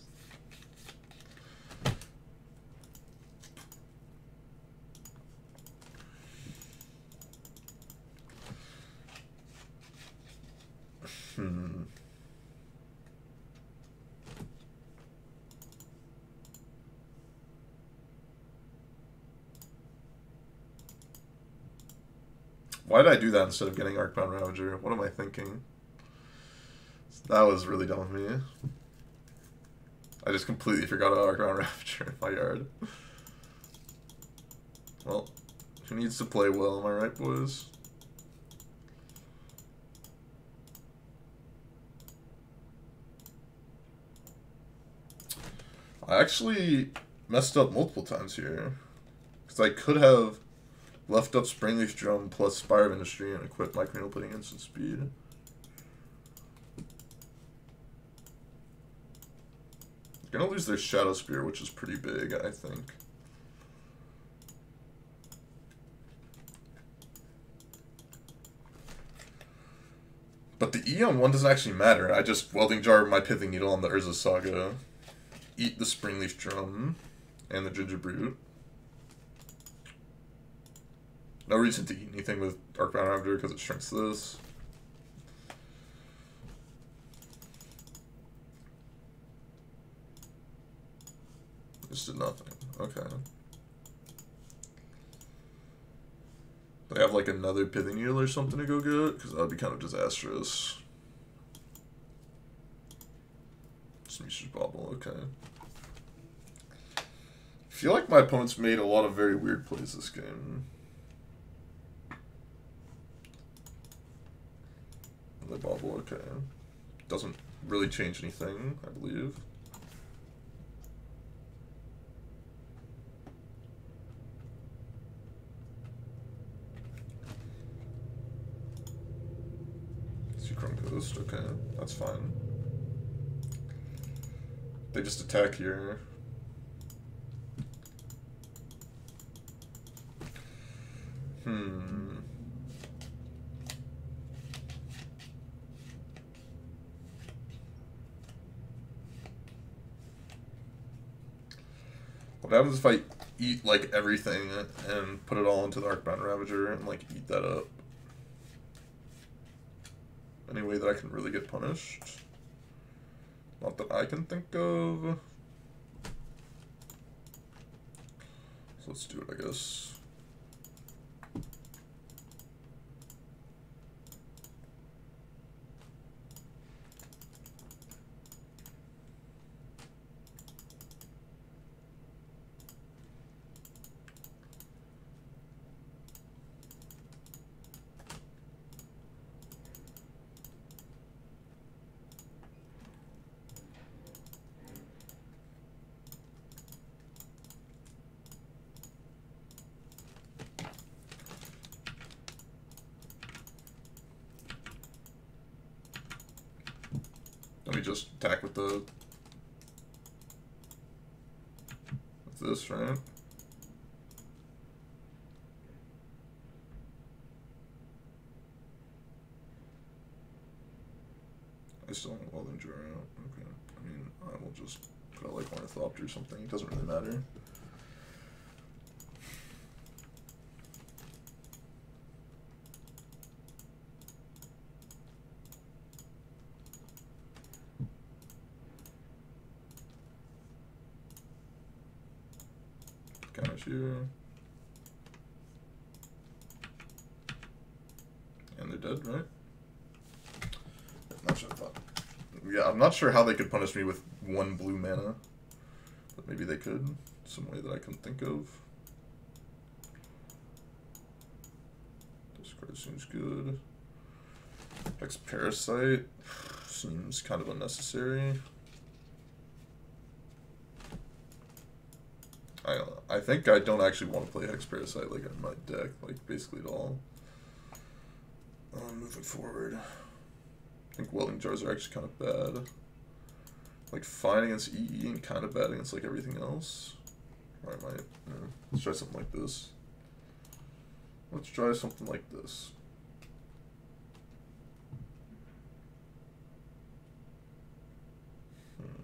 Speaker 1: Hmm. Why did I do that instead of getting Arcbound Ravager? What am I thinking? That was really dumb of me. I just completely forgot about Arcbound (laughs) Ravager in my yard. Well, who needs to play well, am I right, boys? I actually messed up multiple times here. Because I could have left up Springleaf Drum plus Spire of Industry and equip my Cranial Plating Instant Speed. Gonna lose their Shadow Spear, which is pretty big, I think. But the E on one doesn't actually matter. I just welding jar my pithing needle on the Urza Saga. Eat the Springleaf Drum and the Gingerbrute. No reason to eat anything with Arcbound Ravager because it shrinks this. Just did nothing. Okay. They have like another needle or something to go get? Because that would be kind of disastrous. Smeesh's Bobble, okay. I feel like my opponent's made a lot of very weird plays this game. The bubble, okay. Doesn't really change anything, I believe. Chrome Ghost, okay, that's fine. They just attack here. Hmm. What happens if I eat like everything and put it all into the Arcbound Ravager and like eat that up? Any way that I can really get punished? Not that I can think of. So let's do it, I guess. Let me just attack with the... With this, right? I still well then draw out. Okay. I mean, I will just put out like Ornithopter or something. It doesn't really matter. Counters you. And they're dead, right? Not sure I thought. Yeah, I'm not sure how they could punish me with one blue mana. But maybe they could. Some way that I can think of. This card seems good. Hex Parasite seems kind of unnecessary. I I think I don't actually want to play Hex Parasite like in my deck, like basically at all. Um, moving forward, I think Welding Jars are actually kind of bad. Like fine against EE and kind of bad against like everything else. I might, yeah. let's try something like this. Let's try something like this. Hmm.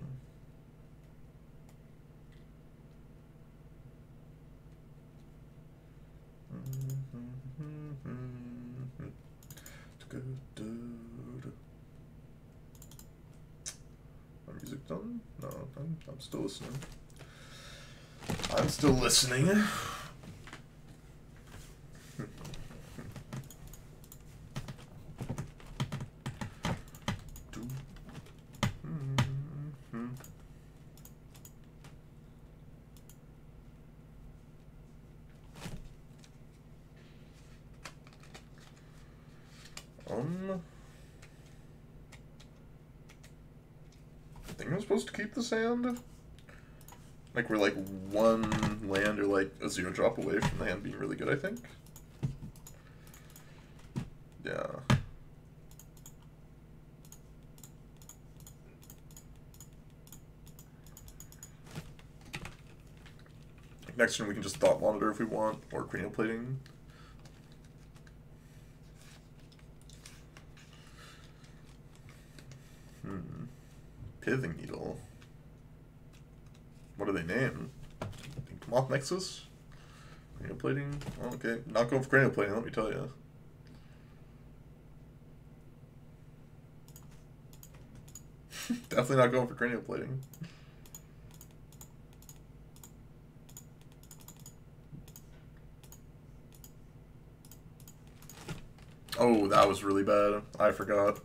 Speaker 1: My music done? No, I'm, I'm still listening. I'm still listening. Um, I think I'm supposed to keep the sand. Like we're like one land or like a zero drop away from the hand being really good. I think. Yeah. Next turn we can just thought monitor if we want, or cranial plating. Hmm. Pithing needle. What do they name? Moth Nexus? Cranial plating? Oh, okay. Not going for cranial plating, let me tell you. (laughs) Definitely not going for cranial plating. Oh, that was really bad. I forgot.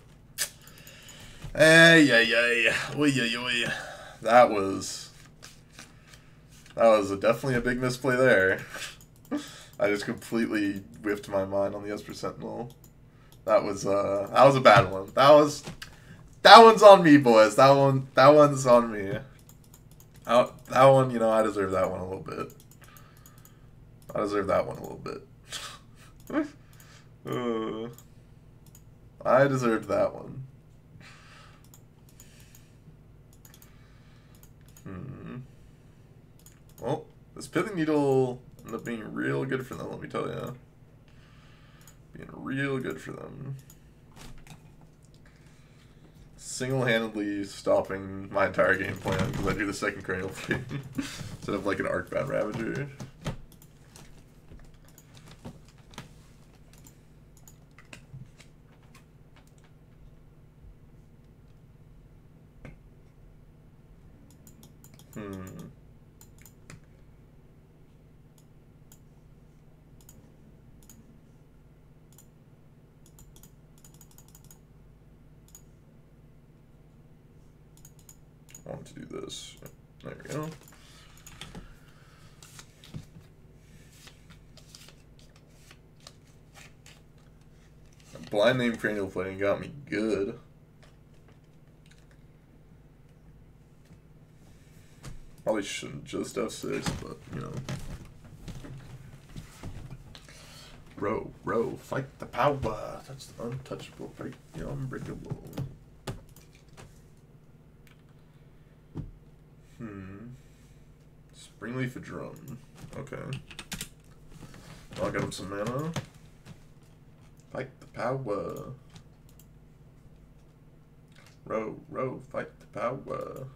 Speaker 1: Hey, yeah, yeah, oi, oi, oi. That was that was a, definitely a big misplay there. (laughs) I just completely whiffed my mind on the Esper Sentinel. That was uh that was a bad one. That was that one's on me, boys. That one that one's on me. That, that one, you know, I deserve that one a little bit. I deserve that one a little bit. (laughs) uh, I deserved that one. Well, this Pithing Needle ended up being real good for them, let me tell you. Being real good for them. Single-handedly stopping my entire game plan because I do the second Cranial Plate (laughs) instead of like an Arcbound Ravager. Hmm. I want to do this. There we go. Blind name cranial plating got me good. Probably shouldn't just F6, but you know. Row, row, fight the power. That's the untouchable, break the unbreakable. Hmm. Springleaf a drum. Okay. I'll get him some mana. Power. Row, row, fight the power.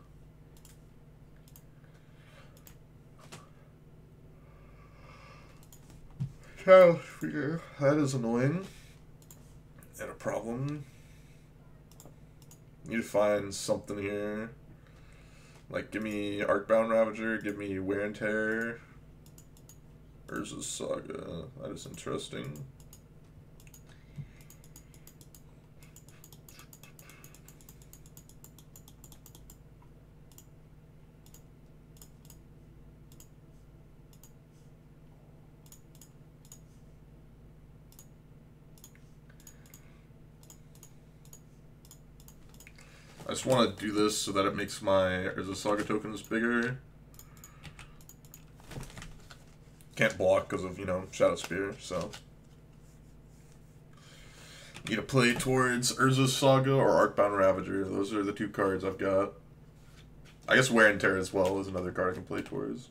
Speaker 1: Sphere. That is annoying. And a problem. Need to find something here. Like, give me Arcbound Ravager, give me Wear and Tear. Urza's Saga. That is interesting. Just want to do this so that it makes my Urza Saga tokens bigger. Can't block because of, you know, Shadow Spear, so. Need to play towards Urza Saga or Arcbound Ravager. Those are the two cards I've got. I guess Wear and Tear as well is another card I can play towards.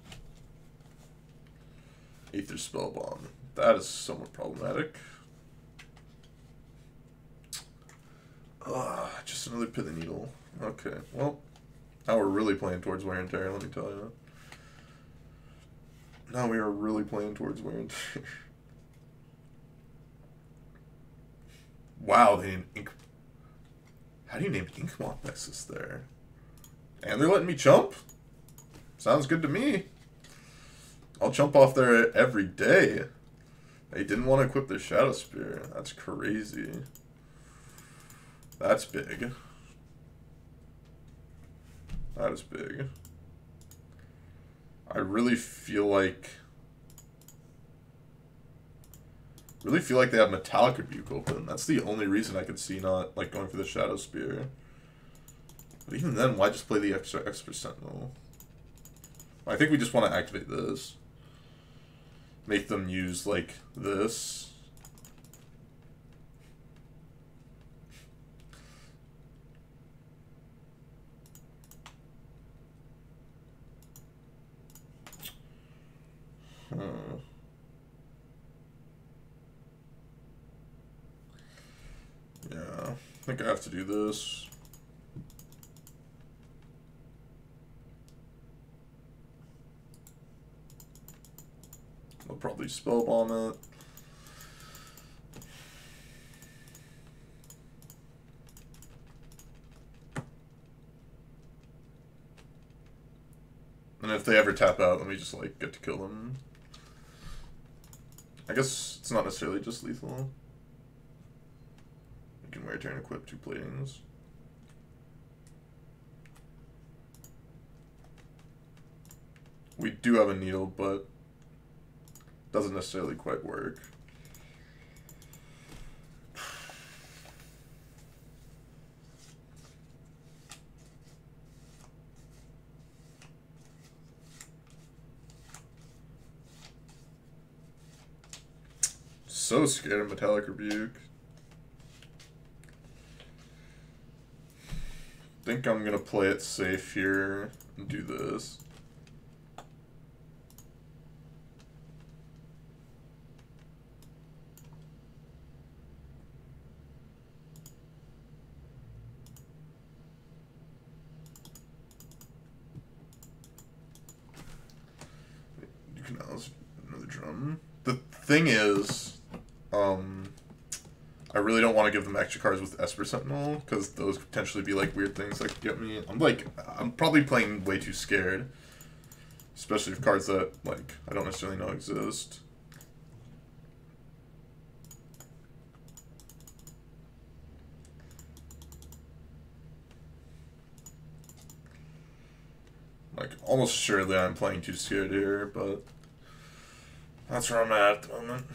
Speaker 1: Aether Spellbomb. That is somewhat problematic. Ah, just another Pithing Needle. Okay, well, now we're really playing towards wear and tear, let me tell you. Now we are really playing towards wear and tear. (laughs) wow, they named Ink... How do you name Inkmoth Nexus there? And they're letting me jump? Sounds good to me. I'll jump off there every day. They didn't want to equip their Shadow Spear. That's crazy. That's big. That is big. I really feel like... Really feel like they have Metallic Rebuke open. That's the only reason I could see not, like, going for the Shadow Spear. But even then, why just play the extra extra Sentinel? I think we just want to activate this. Make them use, like, this. Hmm. Yeah, I think I have to do this. I'll probably spell bomb it. And if they ever tap out, let me just like get to kill them. I guess it's not necessarily just lethal. You can wear turn equip two platings. We do have a needle, but doesn't necessarily quite work. so scared of Metallic Rebuke. think I'm gonna play it safe here and do this. You can also another drum. The thing is, um, I really don't want to give them extra cards with Esper Sentinel because those could potentially be like weird things that get me. I'm like, I'm probably playing way too scared, especially with cards that like I don't necessarily know exist. Like, almost surely I'm playing too scared here, but that's where I'm at at the moment.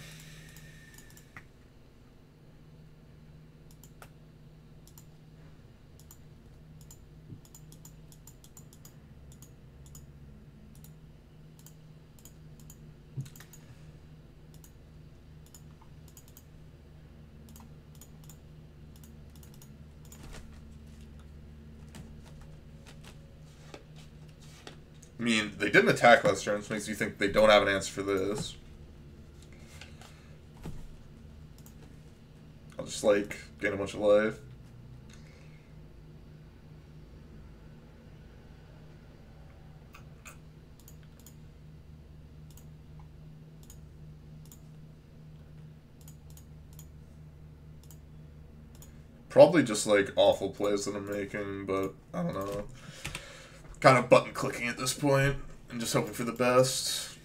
Speaker 1: I mean, they didn't attack last turn, which makes you think they don't have an answer for this. I'll just, like, gain a bunch of life. Probably just, like, awful plays that I'm making, but I don't know kind of button clicking at this point and just hoping for the best.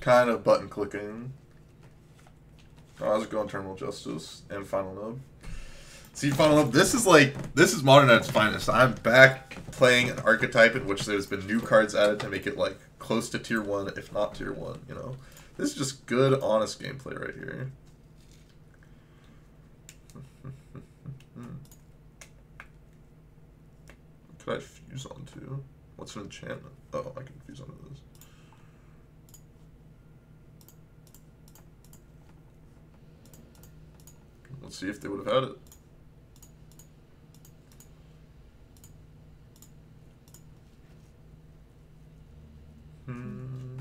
Speaker 1: Kind of button clicking. Oh, how's it going, Terminal Justice and Final Node? See, Final Node, this is like, this is Modern at its finest. I'm back playing an archetype in which there's been new cards added to make it, like, close to Tier 1, if not Tier 1, you know? This is just good, honest gameplay right here. (laughs) could I fuse onto? What's an enchantment? Oh, I can fuse onto this. Let's see if they would have had it. Hmm.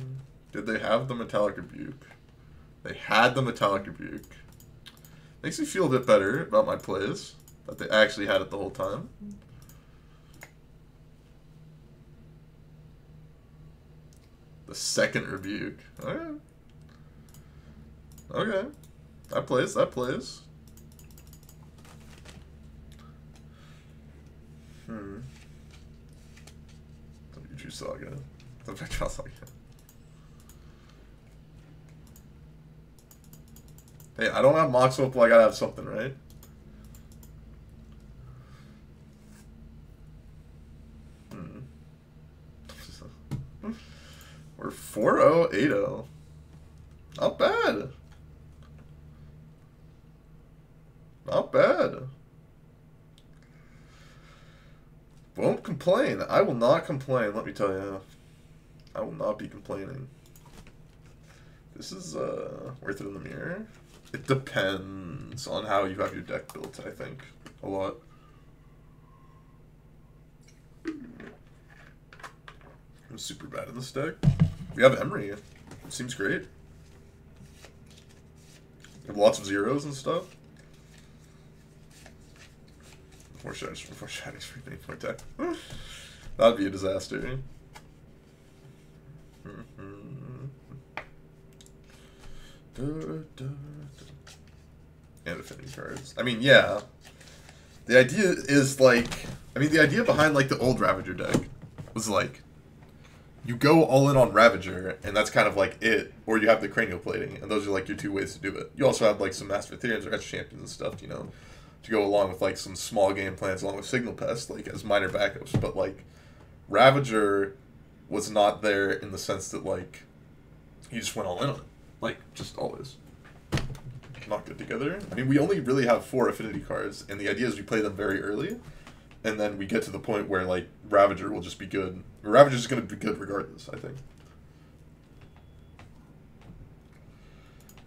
Speaker 1: Did they have the Metallic Rebuke? They had the Metallic Rebuke. Makes me feel a bit better about my plays. That they actually had it the whole time. The second rebuke. Okay. Okay. That plays, that plays. Hmm. The Saga. The Vectral Saga. Hey, I don't have Mox Opal, I gotta have something, right? We're 4-0, 8-0. Not bad. Not bad. Won't complain. I will not complain, let me tell you. I will not be complaining. This is uh, worth it in the mirror. It depends on how you have your deck built, I think. A lot. I'm super bad in this deck. We have Emry. It seems great. We have lots of zeros and stuff. Four shadows, four shadows, for any point deck. That'd be a disaster. Mm-hmm. And affinity cards. I mean, yeah. The idea is like, I mean, the idea behind like the old Ravager deck was like, you go all in on Ravager, and that's kind of like it, or you have the cranial plating, and those are like your two ways to do it. You also have like some Master Ethereans or Etched Champions and stuff, you know, to go along with like some small game plans along with Signal Pest, like as minor backups. But like Ravager was not there in the sense that like you just went all in on it, like just always. Not good together. I mean, we only really have four affinity cards, and the idea is we play them very early and then we get to the point where like Ravager will just be good. Ravager is going to be good regardless. I think.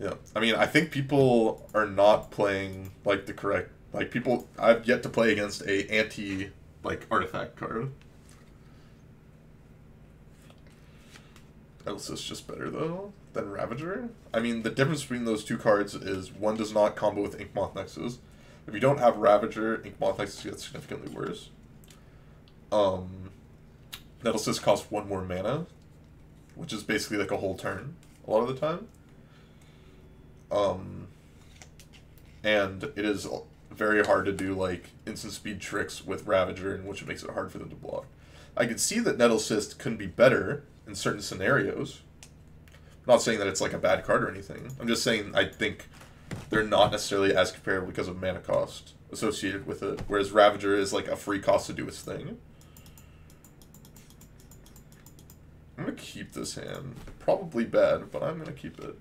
Speaker 1: Yeah, I mean, I think people are not playing like the correct like people. I've yet to play against a anti like artifact card. Else is just better though than Ravager. I mean, the difference between those two cards is one does not combo with Inkmoth Nexus, if you don't have Ravager, Inkmoth Nexus gets significantly worse. Um, Nettlecyst costs one more mana, which is basically like a whole turn a lot of the time. Um, and it is very hard to do like instant speed tricks with Ravager, in which it makes it hard for them to block. I could see that Nettlecyst can be better in certain scenarios. I'm not saying that it's like a bad card or anything. I'm just saying I think they're not necessarily as comparable because of mana cost associated with it, whereas Ravager is like a free cost to do its thing. I'm gonna keep this hand. Probably bad, but I'm gonna keep it.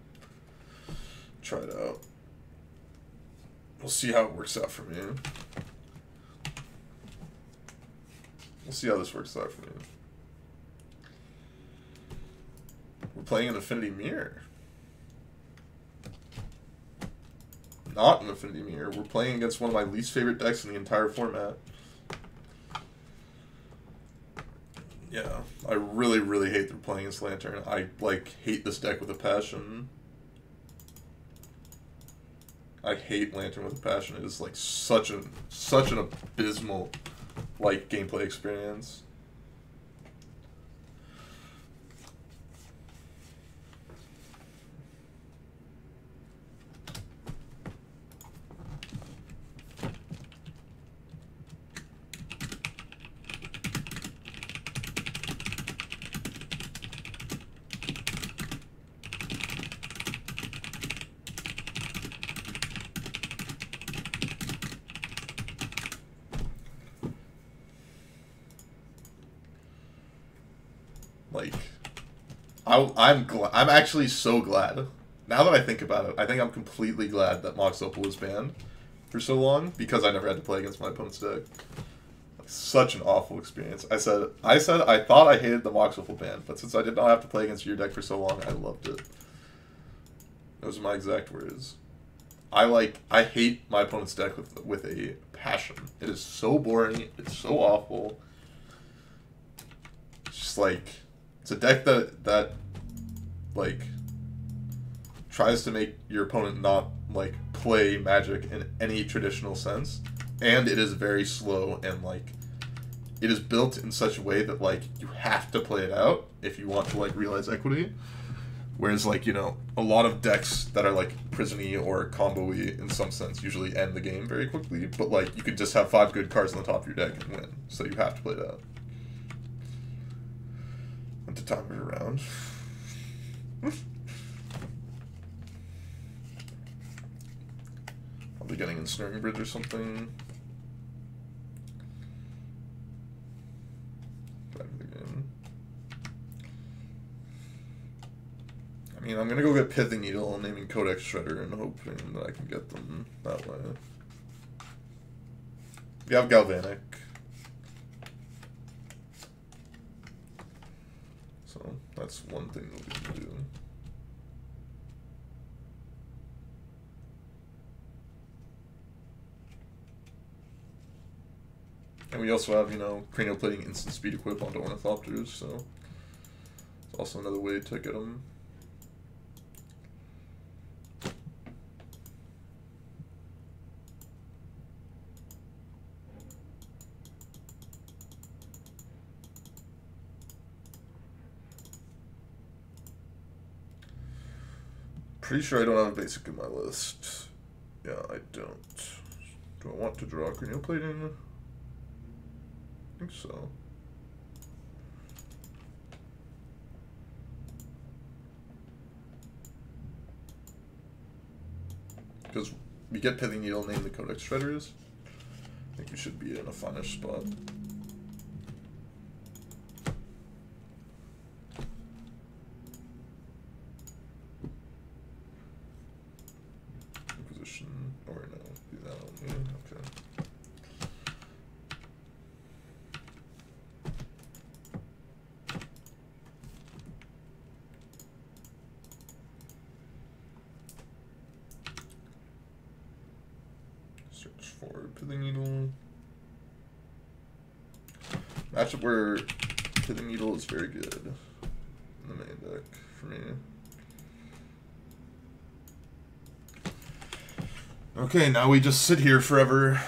Speaker 1: Try it out. We'll see how it works out for me. We'll see how this works out for me. We're playing an Affinity Mirror. Not an Affinity Mirror. We're playing against one of my least favorite decks in the entire format. Yeah, I really, really hate they're playing Lantern. I, like, hate this deck with a passion. I hate Lantern with a passion. It is, like, such a such an abysmal, like, gameplay experience. Like, I, I'm glad. I'm actually so glad. Now that I think about it, I think I'm completely glad that Mox Opal was banned for so long because I never had to play against my opponent's deck. Such an awful experience. I said, I said, I thought I hated the Mox Opal ban, but since I did not have to play against your deck for so long, I loved it. Those are my exact words. I like, I hate my opponent's deck with with a passion. It is so boring. It's so awful. It's just like it's a deck that that like tries to make your opponent not like play magic in any traditional sense. And it is very slow and like it is built in such a way that like you have to play it out if you want to like realize equity. Whereas like you know a lot of decks that are like prisony or combo-y in some sense usually end the game very quickly. But like you could just have five good cards on the top of your deck and win. So you have to play it out. To time your around. Probably getting ensnaring bridge or something. I mean, I'm gonna go get Pithing Needle, naming Codex Shredder, and hoping that I can get them that way. We have Galvanic. That's one thing that we can do. And we also have, you know, cranial plating instant speed equip onto ornithopters, so it's also another way to get them Pretty sure I don't have a basic in my list. Yeah, I don't. Do I want to draw cranial plating? I think so. Because we get Pithing Needle, name the Codex Shredders. I think we should be in a finish spot. Matchup where Pithing Needle is very good in the main deck for me. Okay, now we just sit here forever.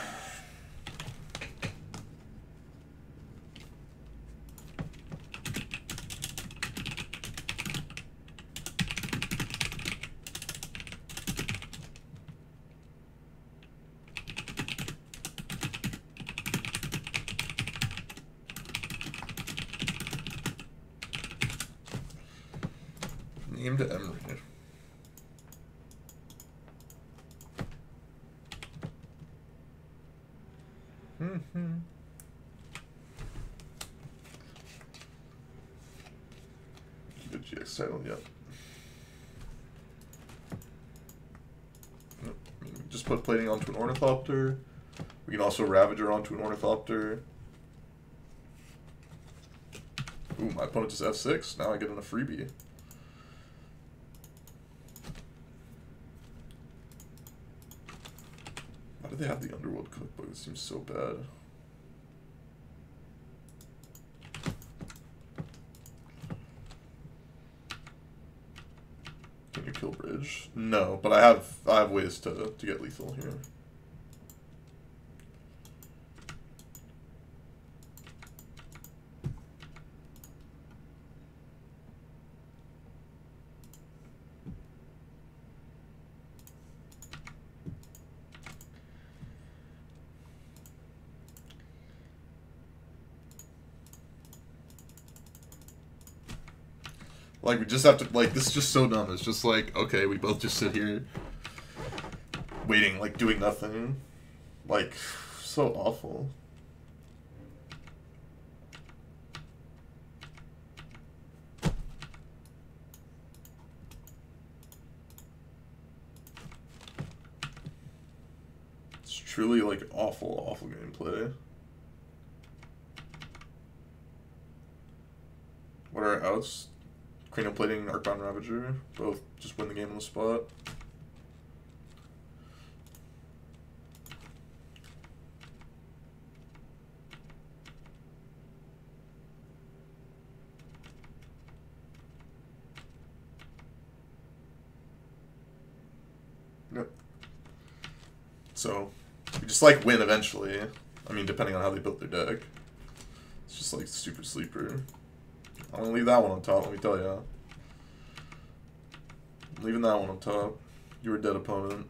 Speaker 1: Named Emry. Mm-hmm. Good GX title, yep. Just put plating onto an ornithopter. We can also Ravager onto an ornithopter. Ooh, my opponent just F6. Now I get in a freebie. Why do they have the Underworld cookbook? It seems so bad. Can you kill bridge? No, but I have I have ways to to get lethal here. Like we just have to like this is just so dumb. It's just like okay, we both just sit here waiting, like doing nothing. Like so awful. It's truly like awful, awful gameplay. What are our outs? Cranial Plating, Arcbound Ravager. Both just win the game on the spot. Yep. So, we just like win eventually. I mean, depending on how they built their deck. It's just like super sleeper. I'm gonna leave that one on top, let me tell you. Leaving that one on top. You're a dead opponent.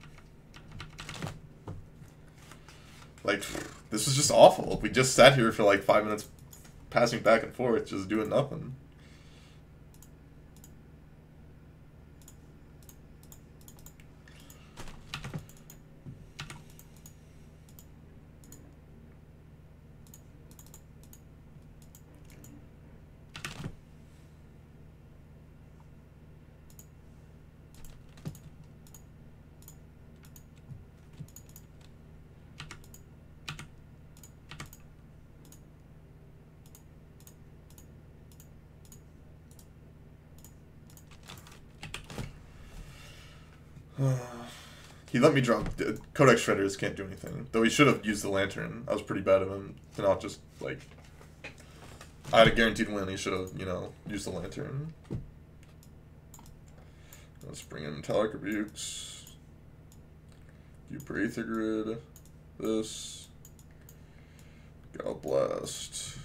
Speaker 1: Like, this is just awful. We just sat here for like five minutes passing back and forth, just doing nothing. He let me drop. Codex Shredders can't do anything. Though he should have used the Lantern. I was pretty bad of him to not just, like... I had a guaranteed win. He should have, you know, used the Lantern. Let's bring in Metallic Rebukes. You Aether Grid. This. Gal Blast.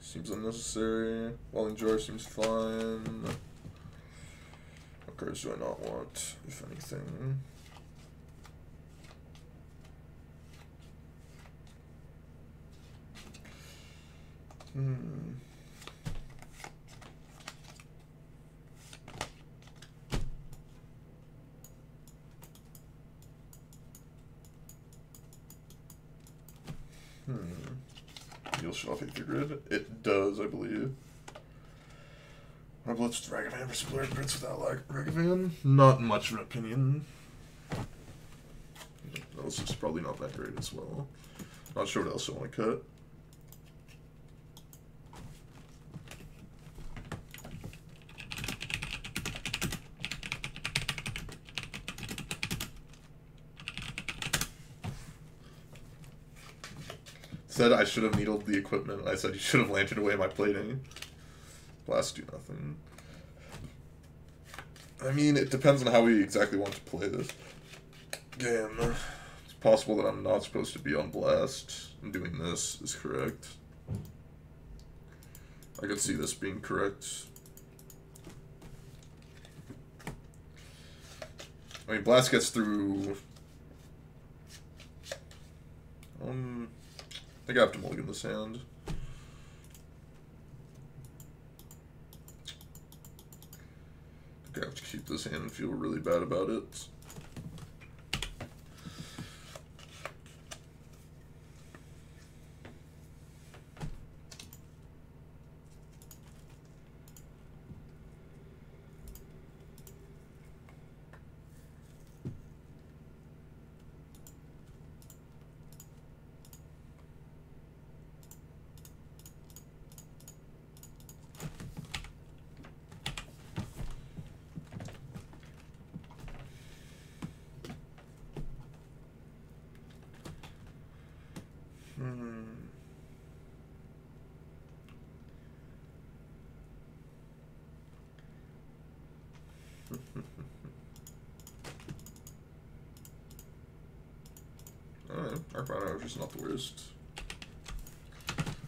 Speaker 1: Seems unnecessary. Welding Jar seems fine. What do I not want, if anything? Hmm. Hmm. You'll show off Aether Grid? It does, I believe. My Blitzed Ragavan versus Blurred Prince without like Ragavan? Not much of an opinion. This is probably not that great as well. Not sure what else I want to cut. Said I should have needled the equipment. I said you should have (laughs) lanterned away my plating. Blast do nothing. I mean, it depends on how we exactly want to play this game. It's possible that I'm not supposed to be on blast, doing this is correct. I could see this being correct. I mean, blast gets through... Um, I think I have to mulligan this hand. Keep this hand and feel really bad about it.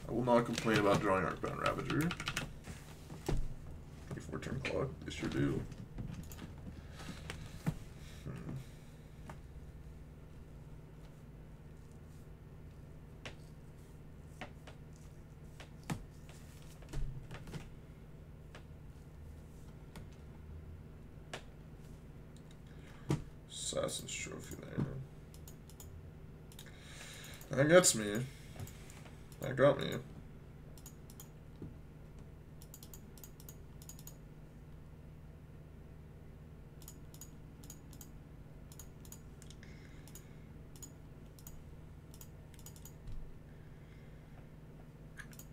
Speaker 1: I will not complain about drawing Arcbound Ravager. 24 turn clock, they sure do. Hmm. Assassin's Trophy there. Gets me. That got me.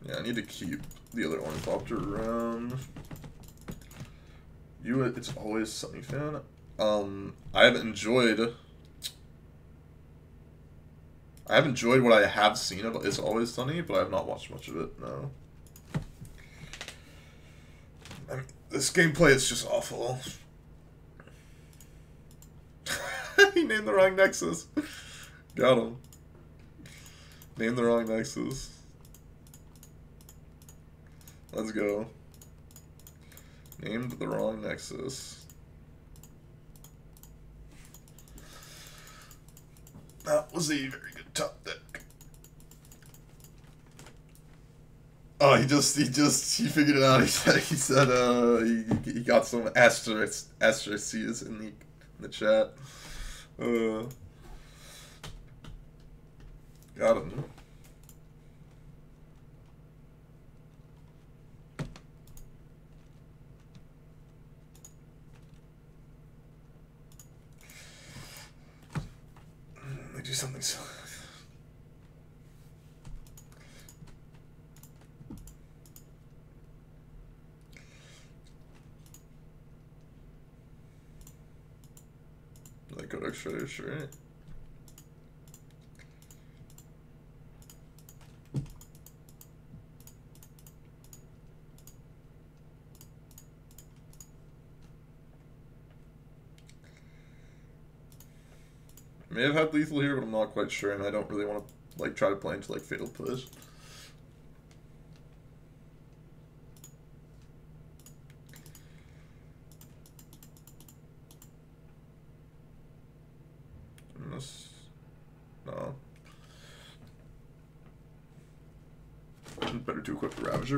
Speaker 1: Yeah, I need to keep the other ornithopter around. You, it's always sunny fan. Um, I've enjoyed I have enjoyed what I have seen of It's Always Sunny, but I have not watched much of it, no. I mean, this gameplay is just awful. (laughs) he named the wrong Nexus. Got him. Named the wrong Nexus. Let's go. Named the wrong Nexus. That was a very top deck. Oh, he just he just he figured it out. (laughs) He said he said uh he, he got some asterisk asterisks in the in the chat. Uh, got him. Let me do something so. Shredder, may have had lethal here, but I'm not quite sure, and I don't really want to like try to play into like fatal push.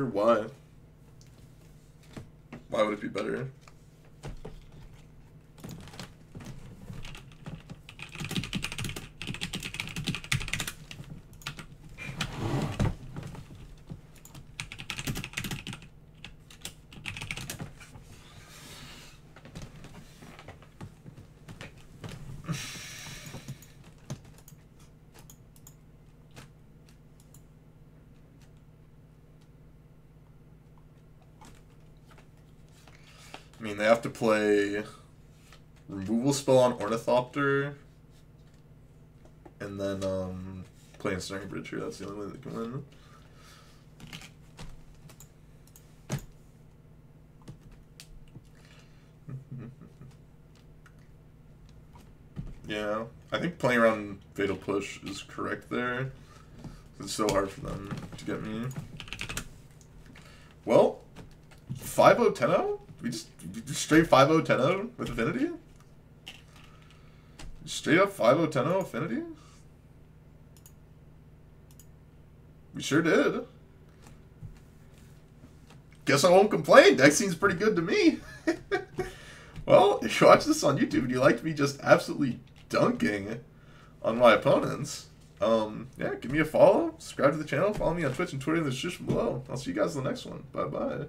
Speaker 1: Why? Why would it be better? to play removal spell on Ornithopter, and then um, play Bridge here. That's the only way they can win. (laughs) yeah, I think playing around Fatal Push is correct there. It's so hard for them to get me. Well, 5-0, 10-0? We just, straight 5-0, 10-0 with Affinity? Straight up 5-0, 10-0 Affinity? We sure did. Guess I won't complain. Deck seems pretty good to me. (laughs) Well, if you watch this on YouTube and you liked me just absolutely dunking on my opponents, um, yeah, give me a follow, subscribe to the channel, follow me on Twitch and Twitter in the description below. I'll see you guys in the next one. Bye bye.